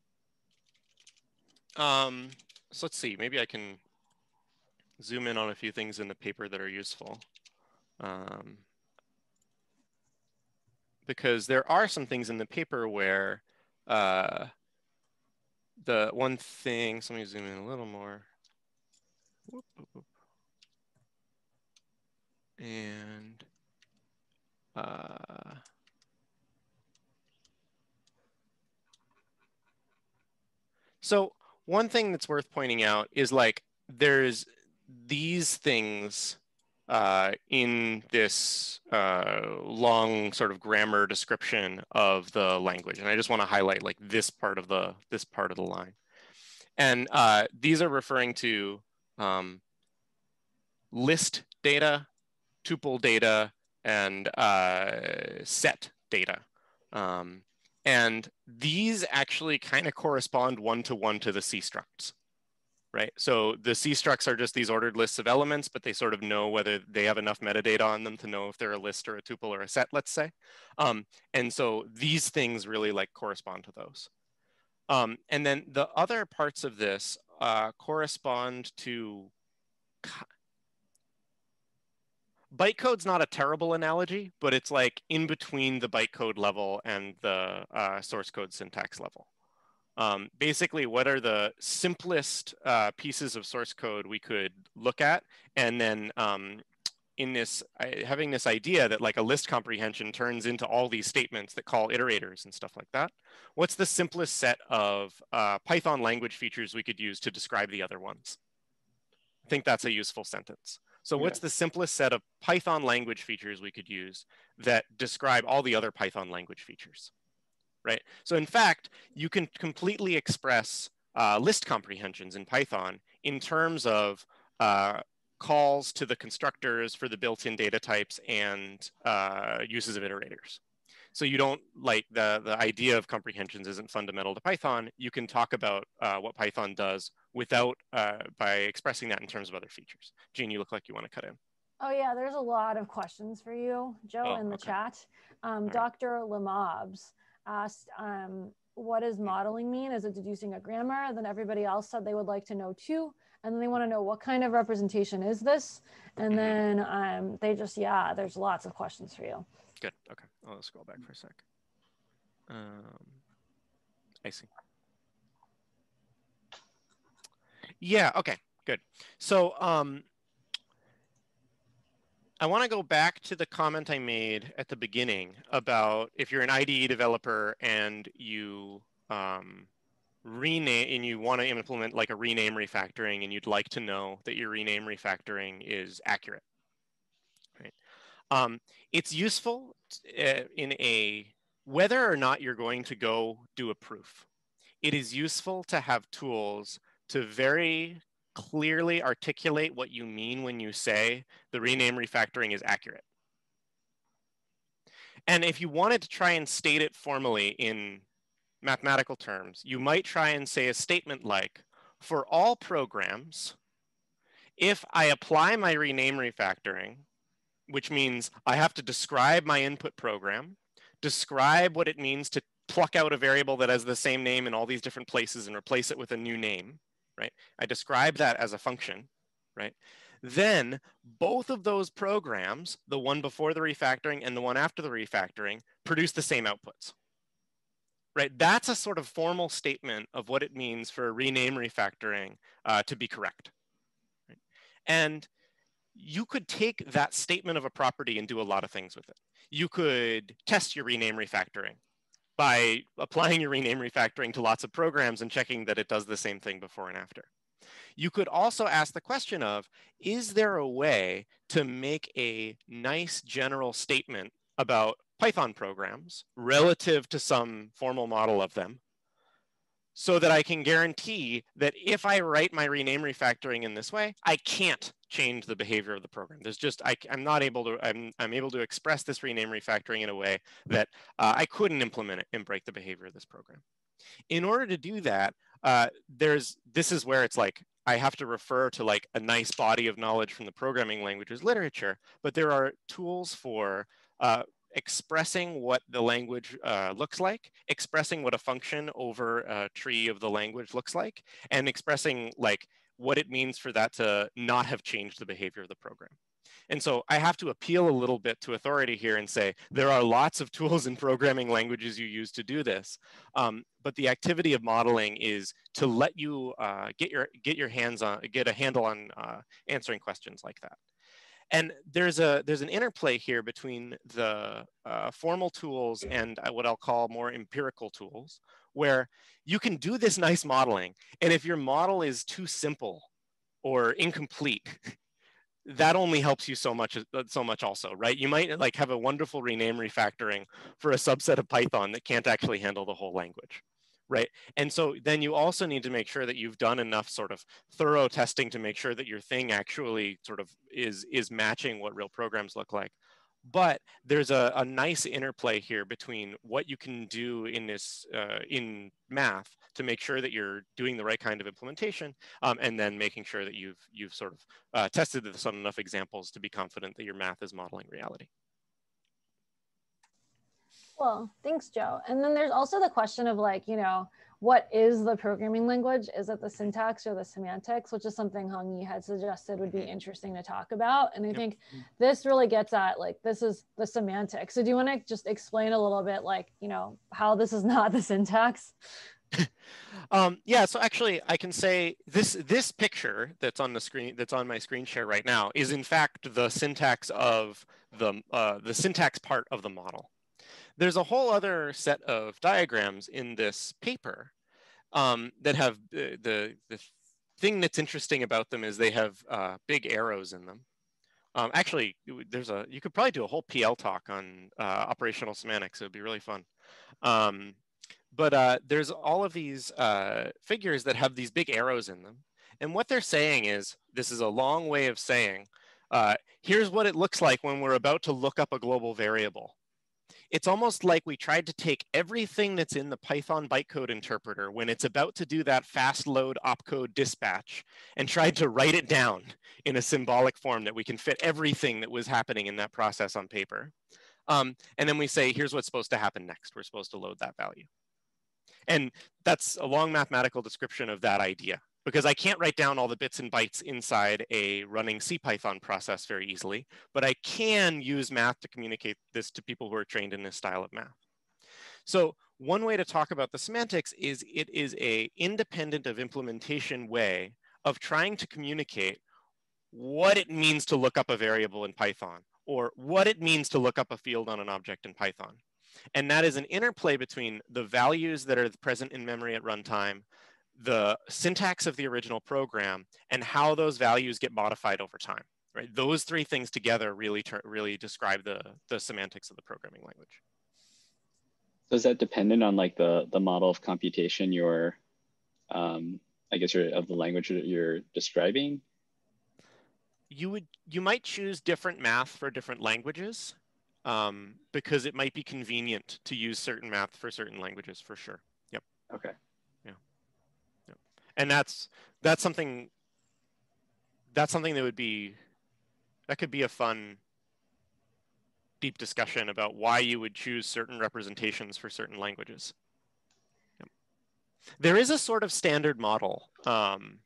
Um so let's see maybe i can zoom in on a few things in the paper that are useful. Um, because there are some things in the paper where uh, the one thing, so let me zoom in a little more. Whoop, whoop and uh, so one thing that's worth pointing out is like there's these things uh, in this uh, long sort of grammar description of the language, and I just want to highlight like this part of the this part of the line, and uh, these are referring to um, list data tuple data and uh, set data. Um, and these actually kind of correspond one-to-one -to, -one to the C structs, right? So the C structs are just these ordered lists of elements, but they sort of know whether they have enough metadata on them to know if they're a list or a tuple or a set, let's say. Um, and so these things really like correspond to those. Um, and then the other parts of this uh, correspond to bytecode's not a terrible analogy, but it's like in between the bytecode level and the uh, source code syntax level. Um, basically, what are the simplest uh, pieces of source code we could look at? And then um, in this, having this idea that like a list comprehension turns into all these statements that call iterators and stuff like that. What's the simplest set of uh, Python language features we could use to describe the other ones? I think that's a useful sentence. So what's the simplest set of Python language features we could use that describe all the other Python language features, right? So in fact, you can completely express uh, list comprehensions in Python in terms of uh, calls to the constructors for the built-in data types and uh, uses of iterators. So you don't like the, the idea of comprehensions isn't fundamental to Python. You can talk about uh, what Python does without uh, by expressing that in terms of other features. Jean, you look like you want to cut in. Oh yeah, there's a lot of questions for you, Joe, oh, in the okay. chat. Um, Dr. Right. Lamobs asked, um, what does modeling mean? Is it deducing a grammar? Then everybody else said they would like to know too. And then they want to know what kind of representation is this? And Mhm. then um, they just, yeah, there's lots of questions for you. Good. Okay. I'll scroll back for a sec. Um, I see. Yeah. Okay. Good. So, um, I want to go back to the comment I made at the beginning about if you're an IDE developer and you um, rename and you want to implement like a rename refactoring and you'd like to know that your rename refactoring is accurate. Right. Um, it's useful uh, in a whether or not you're going to go do a proof. It is useful to have tools to very clearly articulate what you mean when you say the rename refactoring is accurate. And if you wanted to try and state it formally in mathematical terms, you might try and say a statement like, for all programs, if I apply my rename refactoring, which means I have to describe my input program, describe what it means to pluck out a variable that has the same name in all these different places and replace it with a new name, right? I describe that as a function, right? Then both of those programs, the one before the refactoring and the one after the refactoring, produce the same outputs, right? That's a sort of formal statement of what it means for a rename refactoring uh, to be correct. Right? And you could take that statement of a property and do a lot of things with it. You could test your rename refactoring by applying your rename refactoring to lots of programs and checking that it does the same thing before and after. You could also ask the question of, is there a way to make a nice general statement about Python programs relative to some formal model of them so that I can guarantee that if I write my rename refactoring in this way, I can't change the behavior of the program. There's just, I, am not able to, I'm, I'm able to express this rename refactoring in a way that uh, I couldn't implement it and break the behavior of this program. In order to do that, uh, there's, this is where it's like, I have to refer to like a nice body of knowledge from the programming languages literature, but there are tools for uh, expressing what the language uh, looks like, expressing what a function over a tree of the language looks like, and expressing like what it means for that to not have changed the behavior of the program. And so I have to appeal a little bit to authority here and say, there are lots of [LAUGHS] tools and programming languages you use to do this. Um, but the activity of modeling is to let you uh, get, your, get your hands on, get a handle on uh, answering questions like that. And there's a there's an interplay here between the uh, formal tools and uh, what I'll call more empirical tools, where you can do this nice modeling, and if your model is too simple or incomplete, [LAUGHS] that only helps you so much so much also, right? You might like have a wonderful rename refactoring for a subset of Python that can't actually handle the whole language right? And so then you also need to make sure that you've done enough sort of thorough testing to make sure that your thing actually sort of is, is matching what real programs look like. But there's a, a nice interplay here between what you can do in this, uh, in math to make sure that you're doing the right kind of implementation um, and then making sure that you've, you've sort of uh, tested this on enough examples to be confident that your math is modeling reality. Well, thanks, Joe. And then there's also the question of like, you know, what is the programming language? Is it the syntax or the semantics, which is something Hongyi had suggested would be interesting to talk about. And I Yep. think this really gets at like, this is the semantics. So do you want to just explain a little bit like, you know, how this is [LAUGHS] not the syntax? [LAUGHS] Um, yeah, so actually I can say this, this picture that's on the screen, that's on my screen share right now is in fact the syntax of the, uh, the syntax part of the model. There's a whole other set of diagrams in this paper um, that have uh, the, the thing that's interesting about them is they have uh, big arrows in them. Um, actually, there's a, you could probably do a whole PL talk on uh, operational semantics. It would be really fun. Um, but uh, there's all of these uh, figures that have these big arrows in them. And what they're saying is, this is a long way of saying, uh, here's what it looks like when we're about to look up a global variable. It's almost like we tried to take everything that's in the Python bytecode interpreter when it's about to do that fast load opcode dispatch and tried to write it down in a symbolic form that we can fit everything that was happening in that process on paper. Um, and then we say, here's what's supposed to happen next. We're supposed to load that value. And that's a long mathematical description of that idea because I can't write down all the bits and bytes inside a running CPython process very easily, but I can use math to communicate this to people who are trained in this style of math. So one way to talk about the semantics is it is a independent of implementation way of trying to communicate what it means to look up a variable in Python or what it means to look up a field on an object in Python. And that is an interplay between the values that are present in memory at runtime, the syntax of the original program, and how those values get modified over time. Right? Those three things together really, really describe the, the semantics of the programming language. So is that dependent on like the, the model of computation you're, um, I guess, you're, of the language that you're describing? You would, you might choose different math for different languages um, because it might be convenient to use certain math for certain languages for sure. Yep. Okay. And that's that's something that's something that would be that could be a fun deep discussion about why you would choose certain representations for certain languages. Yep. There is a sort of standard model um,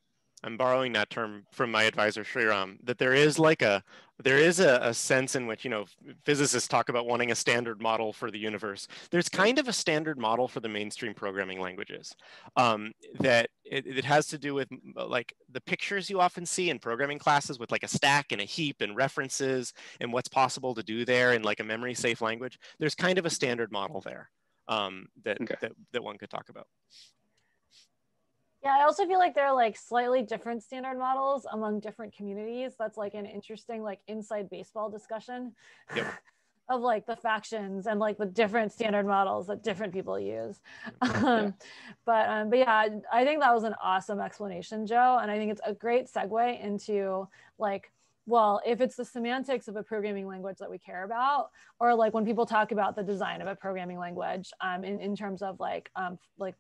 I'm borrowing that term from my advisor Shriram, that there is like a there is a, a, sense in which you know physicists talk about wanting a standard model for the universe. There's kind of a standard model for the mainstream programming languages um, that it, it, has to do with like the pictures you often see in programming classes with like a stack and a heap and references and what's possible to do there in like a memory safe language. There's kind of a standard model there um, that, okay. that that one could talk about. Yeah, I also feel like there are like slightly different standard models among different communities. That's like an interesting like inside baseball discussion yep. [LAUGHS] of like the factions and like the different standard models that different people use. [LAUGHS] Um, yeah. But um, but yeah, I think that was an awesome explanation, Joe, and I think it's a great segue into like well, if it's the semantics of a programming language that we care about, or like when people talk about the design of a programming language um, in, in terms of like um, like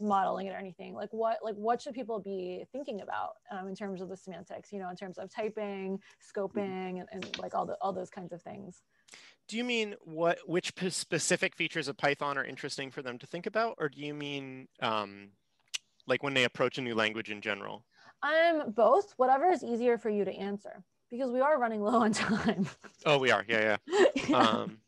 modeling it or anything like what like what should people be thinking about um, in terms of the semantics you know in terms of typing scoping and, and like all the all those kinds of things? Do you mean what which specific features of python are interesting for them to think about or do you mean um, like when they approach a new language in general? Um both. Whatever is easier for you to answer because we are running low on [LAUGHS] time. Oh we are. Yeah yeah, [LAUGHS] yeah. Um,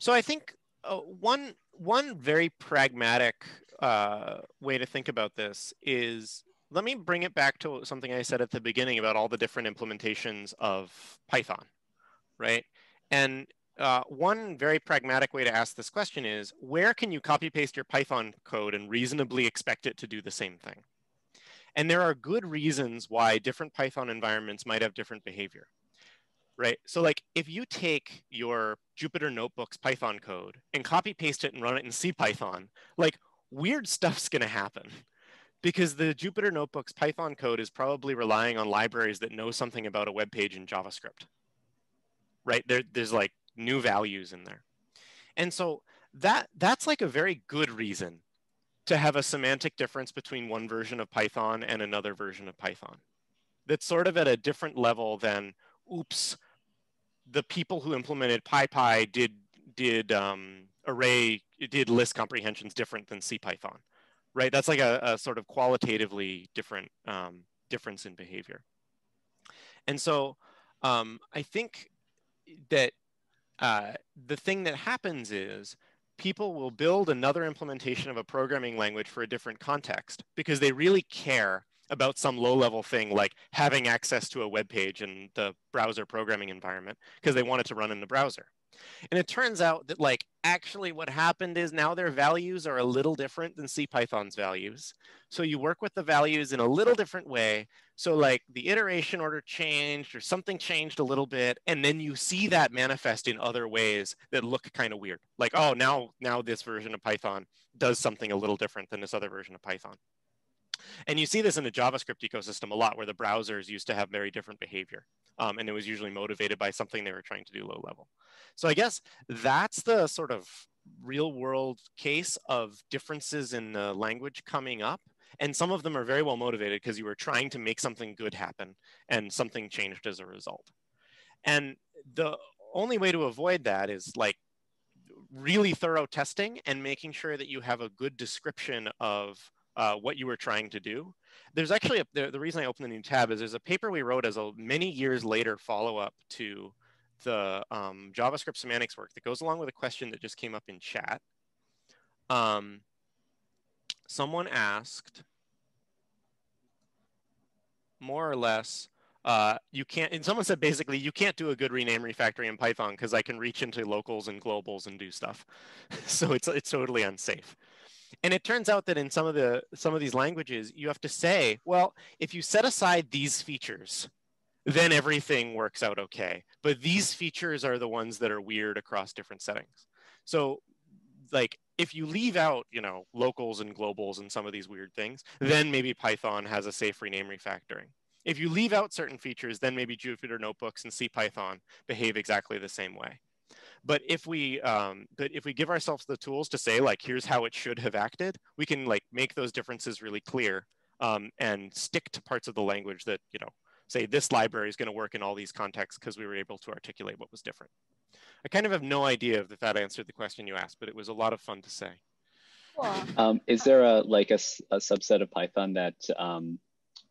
So I think uh, one one very pragmatic uh, way to think about this is let me bring it back to something I said at the beginning about all the different implementations of Python, right? And uh, one very pragmatic way to ask this question is, where can you copy paste your Python code and reasonably expect it to do the same thing? And there are good reasons why different Python environments might have different behavior right? So like if you take your Jupyter Notebooks Python code and copy paste it and run it in CPython, like weird stuff's gonna happen because the Jupyter Notebooks Python code is probably relying on libraries that know something about a web page in JavaScript, right? There, there's like new values in there. And so that that's like a very good reason to have a semantic difference between one version of Python and another version of Python. That's sort of at a different level than, oops, the people who implemented PyPy did did um, array did list comprehensions different than CPython, right? That's like a, a sort of qualitatively different um, difference in behavior. And so um, I think that uh, the thing that happens is people will build another implementation of a programming language for a different context because they really care about some low level thing like having access to a web page in the browser programming environment because they want it to run in the browser. And it turns out that like actually what happened is now their values are a little different than CPython's values. So you work with the values in a little different way. So like the iteration order changed or something changed a little bit. And then you see that manifest in other ways that look kind of weird. Like, oh, now, now this version of Python does something a little different than this other version of Python. And you see this in the JavaScript ecosystem a lot where the browsers used to have very different behavior. Um, and it was usually motivated by something they were trying to do low level. So I guess that's the sort of real world case of differences in the language coming up. And some of them are very well motivated because you were trying to make something good happen and something changed as a result. And the only way to avoid that is like really thorough testing and making sure that you have a good description of uh, what you were trying to do. There's actually a, the, the reason I opened the new tab is there's a paper we wrote as a many years later follow up to the um, JavaScript semantics work that goes along with a question that just came up in chat. Um, someone asked, more or less, uh, you can't, and someone said basically, you can't do a good rename refactoring in Python because I can reach into locals and globals and do stuff. [LAUGHS] so it's, it's totally unsafe. And it turns out that in some of the some of these languages, you have to say, well, if you set aside these features, then everything works out okay. But these features are the ones that are weird across different settings. So like if you leave out, you know, locals and globals and some of these weird things, then maybe Python has a safe rename refactoring. If you leave out certain features, then maybe Jupyter Notebooks and CPython behave exactly the same way. But if we um, but if we give ourselves the tools to say like here's how it should have acted, we can like make those differences really clear um, and stick to parts of the language that you know say this library is going to work in all these contexts because we were able to articulate what was different. I kind of have no idea if that answered the question you asked, but it was a lot of fun to say. Um, is there a like a, a subset of Python that um,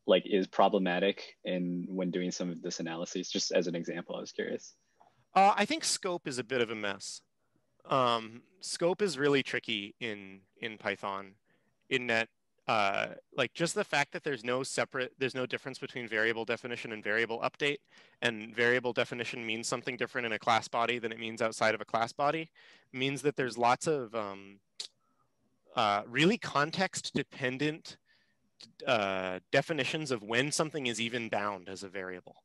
like is problematic in when doing some of this analysis? Just as an example, I was curious. Uh, I think scope is a bit of a mess. Um, scope is really tricky in in Python, in that uh, like just the fact that there's no separate, there's no difference between variable definition and variable update, and variable definition means something different in a class body than it means outside of a class body, means that there's lots of um, uh, really context dependent uh, definitions of when something is even bound as a variable.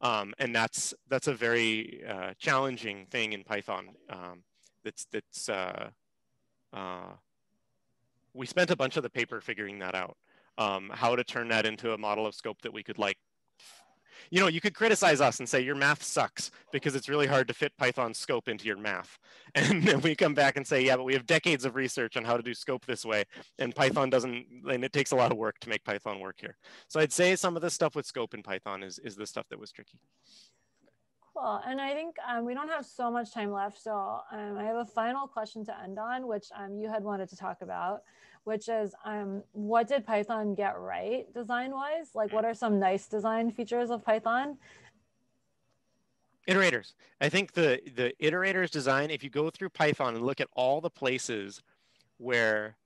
Um, and that's that's a very uh, challenging thing in Python. Um, that's that's uh, uh, we spent a bunch of the paper figuring that out. Um, how to turn that into a model of scope that we could like, you know, you could criticize us and say your math sucks because it's really hard to fit Python scope into your math. [LAUGHS] And then we come back and say, yeah, but we have decades of research on how to do scope this way. And Python doesn't, and it takes a lot of work to make Python work here. So I'd say some of the stuff with scope in Python is, is the stuff that was tricky. Cool. And I think um, we don't have so much time left. So um, I have a final question to end on, which um, you had wanted to talk about, which is um, what did Python get right design wise? Like, what are some nice design features of Python? Iterators. I think the, the iterators design, if you go through Python and look at all the places where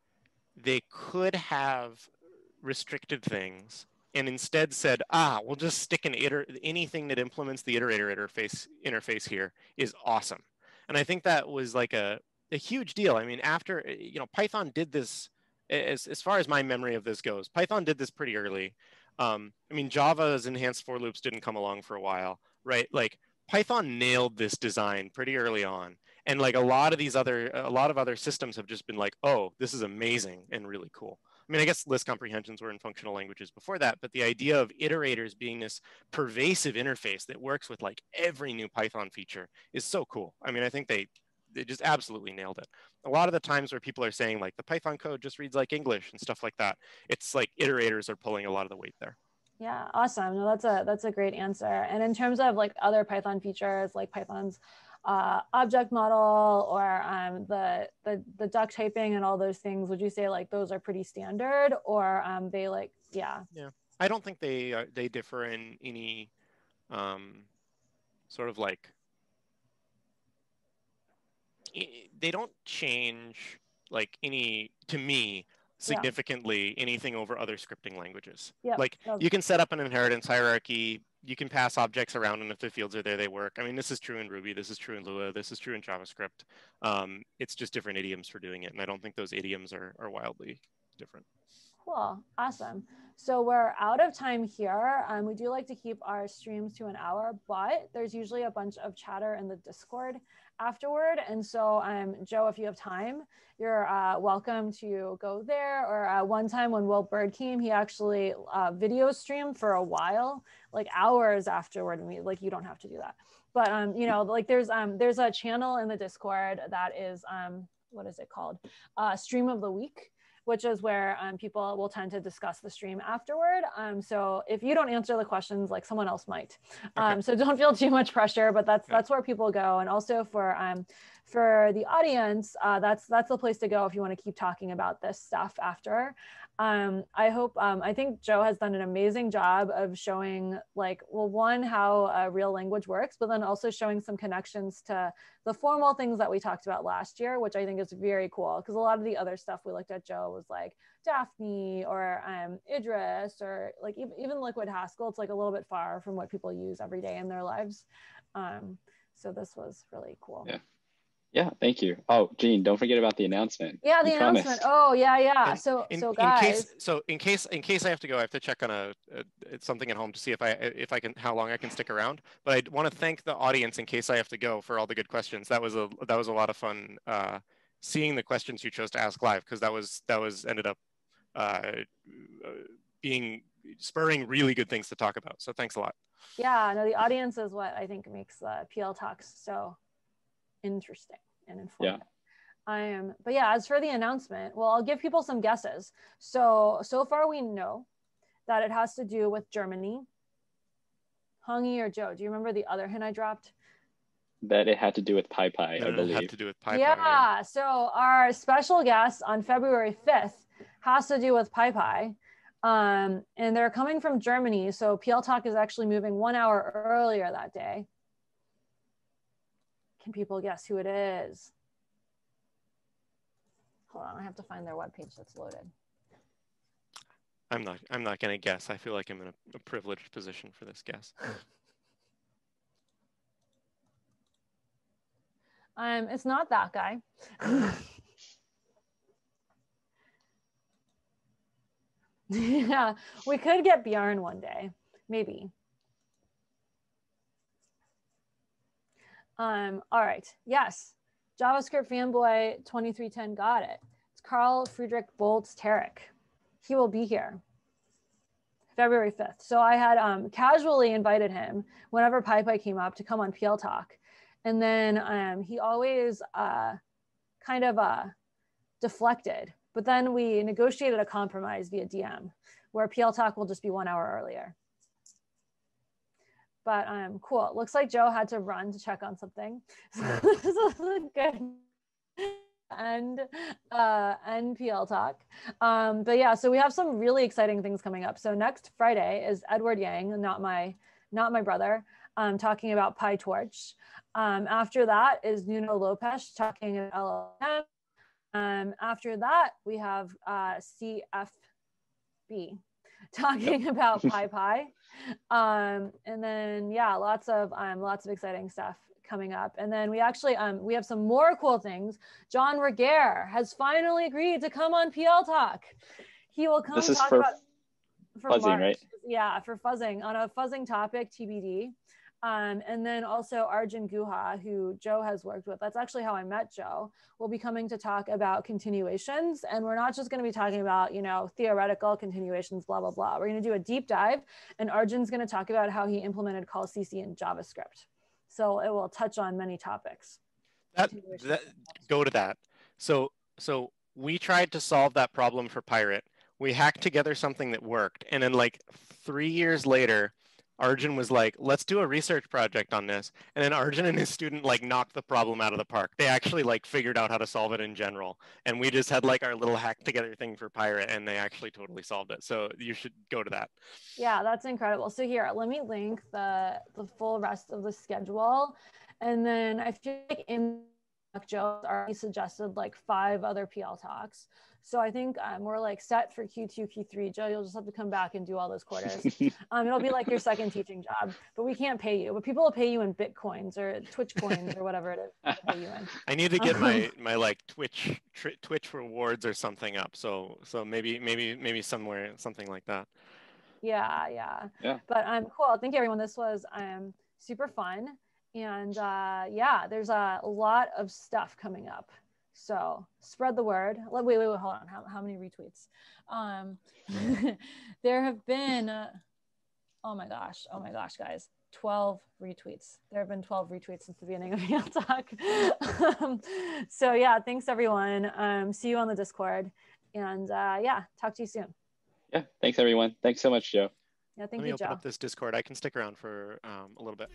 they could have restricted things and instead said, ah, we'll just stick an iter anything that implements the iterator interface interface here is awesome. And I think that was like a, a huge deal. I mean, after, eh, you know, Python did this, as, as far as my memory of this goes, Python did this pretty early. Um, I mean, Java's enhanced for loops didn't come along for a while, right? Like Python nailed this design pretty early on. And like a lot of these other, a lot of other systems have just been like, oh, this is amazing and really cool. I mean, I guess list comprehensions were in functional languages before that, but the idea of iterators being this pervasive interface that works with like every new Python feature is so cool. I mean, I think they, they just absolutely nailed it. A lot of the times where people are saying like the Python code just reads like English and stuff like that, it's like iterators are pulling a lot of the weight there. Yeah, awesome. No, that's a that's a great answer. And in terms of like other Python features, like Python's uh, object model or um, the, the the duck typing and all those things would you say like those are pretty standard or um, they like yeah yeah i don't think they uh, they differ in any um, sort of like they don't change like any to me significantly yeah. anything over other scripting languages. Yep. Like you can set up an inheritance hierarchy you can pass objects around and if the fields are there, they work. I mean, this is true in Ruby, this is true in Lua, this is true in JavaScript. Um, it's just different idioms for doing it. And I don't think those idioms are, are wildly different. Cool, awesome. So we're out of time here. Um, we do like to keep our streams to an hour, but there's usually a bunch of chatter in the Discord afterward. And so, um, Joe, if you have time, you're uh, welcome to go there. Or uh, one time when Will Byrd came, he actually uh, video streamed for a while, like hours afterward. And we like you don't have to do that, but um, you know, like there's um, there's a channel in the Discord that is um, what is it called? Uh, Stream of the Week which is where um, people will tend to discuss the stream afterward. Um, so if you don't answer the questions, like someone else might. Um, Okay. so don't feel [LAUGHS] too much pressure, but that's Yeah. that's where people go. And also for um, for the audience, uh, that's that's the place to go if you want to keep talking about this stuff after. Um, I hope um, I think Joe has done an amazing job of showing like well one how uh, real language works, but then also showing some connections to the formal things that we talked about last year, which I think is very cool because a lot of the other stuff we looked at Joe was like Dafny or um, Idris or like even, even Liquid Haskell. It's like a little bit far from what people use every day in their lives. Um, so this was really cool. Yeah. Yeah, thank you. Oh, Jean, don't forget about the announcement. Yeah, the You announcement. promised. Oh, yeah, yeah. In- so, in, so in guys, case so in case in case I have to go, I have to check on a, a something at home to see if I if I can how long I can stick around. But I want to thank the audience in case I have to go for all the good questions. That was a that was a lot of fun uh, seeing the questions you chose to ask live because that was that was ended up uh, uh, being spurring really good things to talk about. So thanks a lot. yeah, no, the audience is what I think makes the PL talks so interesting and informative. I am, but yeah, as for the announcement, well, I'll give people some guesses. So, so far we know that it has to do with Germany. Hongyi or Joe, do you remember the other hint I dropped? That it had to do with PyPy, That I it believe. had to do with PyPy, yeah, so our special guest on February 5th has to do with PyPy. Um, and they're coming from Germany. So PL Talk is actually moving one hour earlier that day. Can people guess who it is? Hold on, I have to find their webpage that's loaded. I'm not I'm not gonna guess. I feel like I'm in a, a privileged position for this guess. [LAUGHS] Um, it's not that guy. [LAUGHS] yeah, we could get Bjarne one day, maybe. Um, all right. Yes. JavaScript fanboy 2310 got it. It's Carl Friedrich Bolz-Tereick. He will be here February 5th. So I had um, casually invited him whenever PyPy came up to come on PL Talk. And then um, he always uh, kind of uh, deflected. But then we negotiated a compromise via DM where PL Talk will just be one hour earlier. But um, cool. It looks like Joe had to run to check on something. [LAUGHS] So this is a good and uh, and PL Talk. Um, but yeah, so we have some really exciting things coming up. So next Friday is Edward Yang, not my not my brother, um, talking about PyTorch. Um, after that is Nuno Lopes talking about LLVM. Um, after that, we have uh, CFB [LAUGHS] talking about [LAUGHS] PyPy. Um, and then, yeah, lots of um, lots of exciting stuff coming up. And then we actually um, we have some more cool things. John Regehr has finally agreed to come on PL Talk. He will come This is talk for about for fuzzing, March. right? Yeah, for fuzzing on a fuzzing topic, TBD. Um, and then also Arjun Guha, who Joe has worked with. That's actually how I met Joe. Will be coming to talk about continuations, and we're not just going to be talking about you know theoretical continuations, blah blah blah. We're going to do a deep dive, and Arjun's going to talk about how he implemented call CC in JavaScript. So it will touch on many topics. That, that go to that. So so we tried to solve that problem for Pyret. We hacked together something that worked, and then like three years later, Arjun was like, "Let's do a research project on this." And then Arjun and his student like knocked the problem out of the park. They actually like figured out how to solve it in general, and we just had like our little hack together thing for Pyret, and they actually totally solved it. So you should go to that. Yeah, that's incredible. So here, let me link the the full rest of the schedule, and then I feel like in Joe already suggested like five other PL talks. So I think um, we're like set for Q2, Q3. Joe, you'll just have to come back and do all those quarters. [LAUGHS] Um, it'll be like your second teaching job, but we can't pay you. But people will pay you in bitcoins or Twitch coins or whatever it is. pay you in. I need to get my [LAUGHS] my like Twitch tr- Twitch rewards or something up. So so maybe maybe maybe somewhere something like that. Yeah, yeah. Yeah. But um cool. Thank you everyone. This was um super fun. And uh yeah, there's a lot of stuff coming up. So spread the word. Wait, wait, wait, hold on. How, how many retweets? Um [LAUGHS] there have been uh, oh my gosh, oh my gosh, guys. 12 retweets. There have been 12 retweets since the beginning of [LAUGHS] PL Talk. um, so yeah, thanks everyone. Um, see you on the Discord And uh, yeah, talk to you soon. Yeah, thanks everyone. Thanks so much, Joe. Yeah, thank Let me you, open Joe. up this Discord. I can stick around for um, a little bit.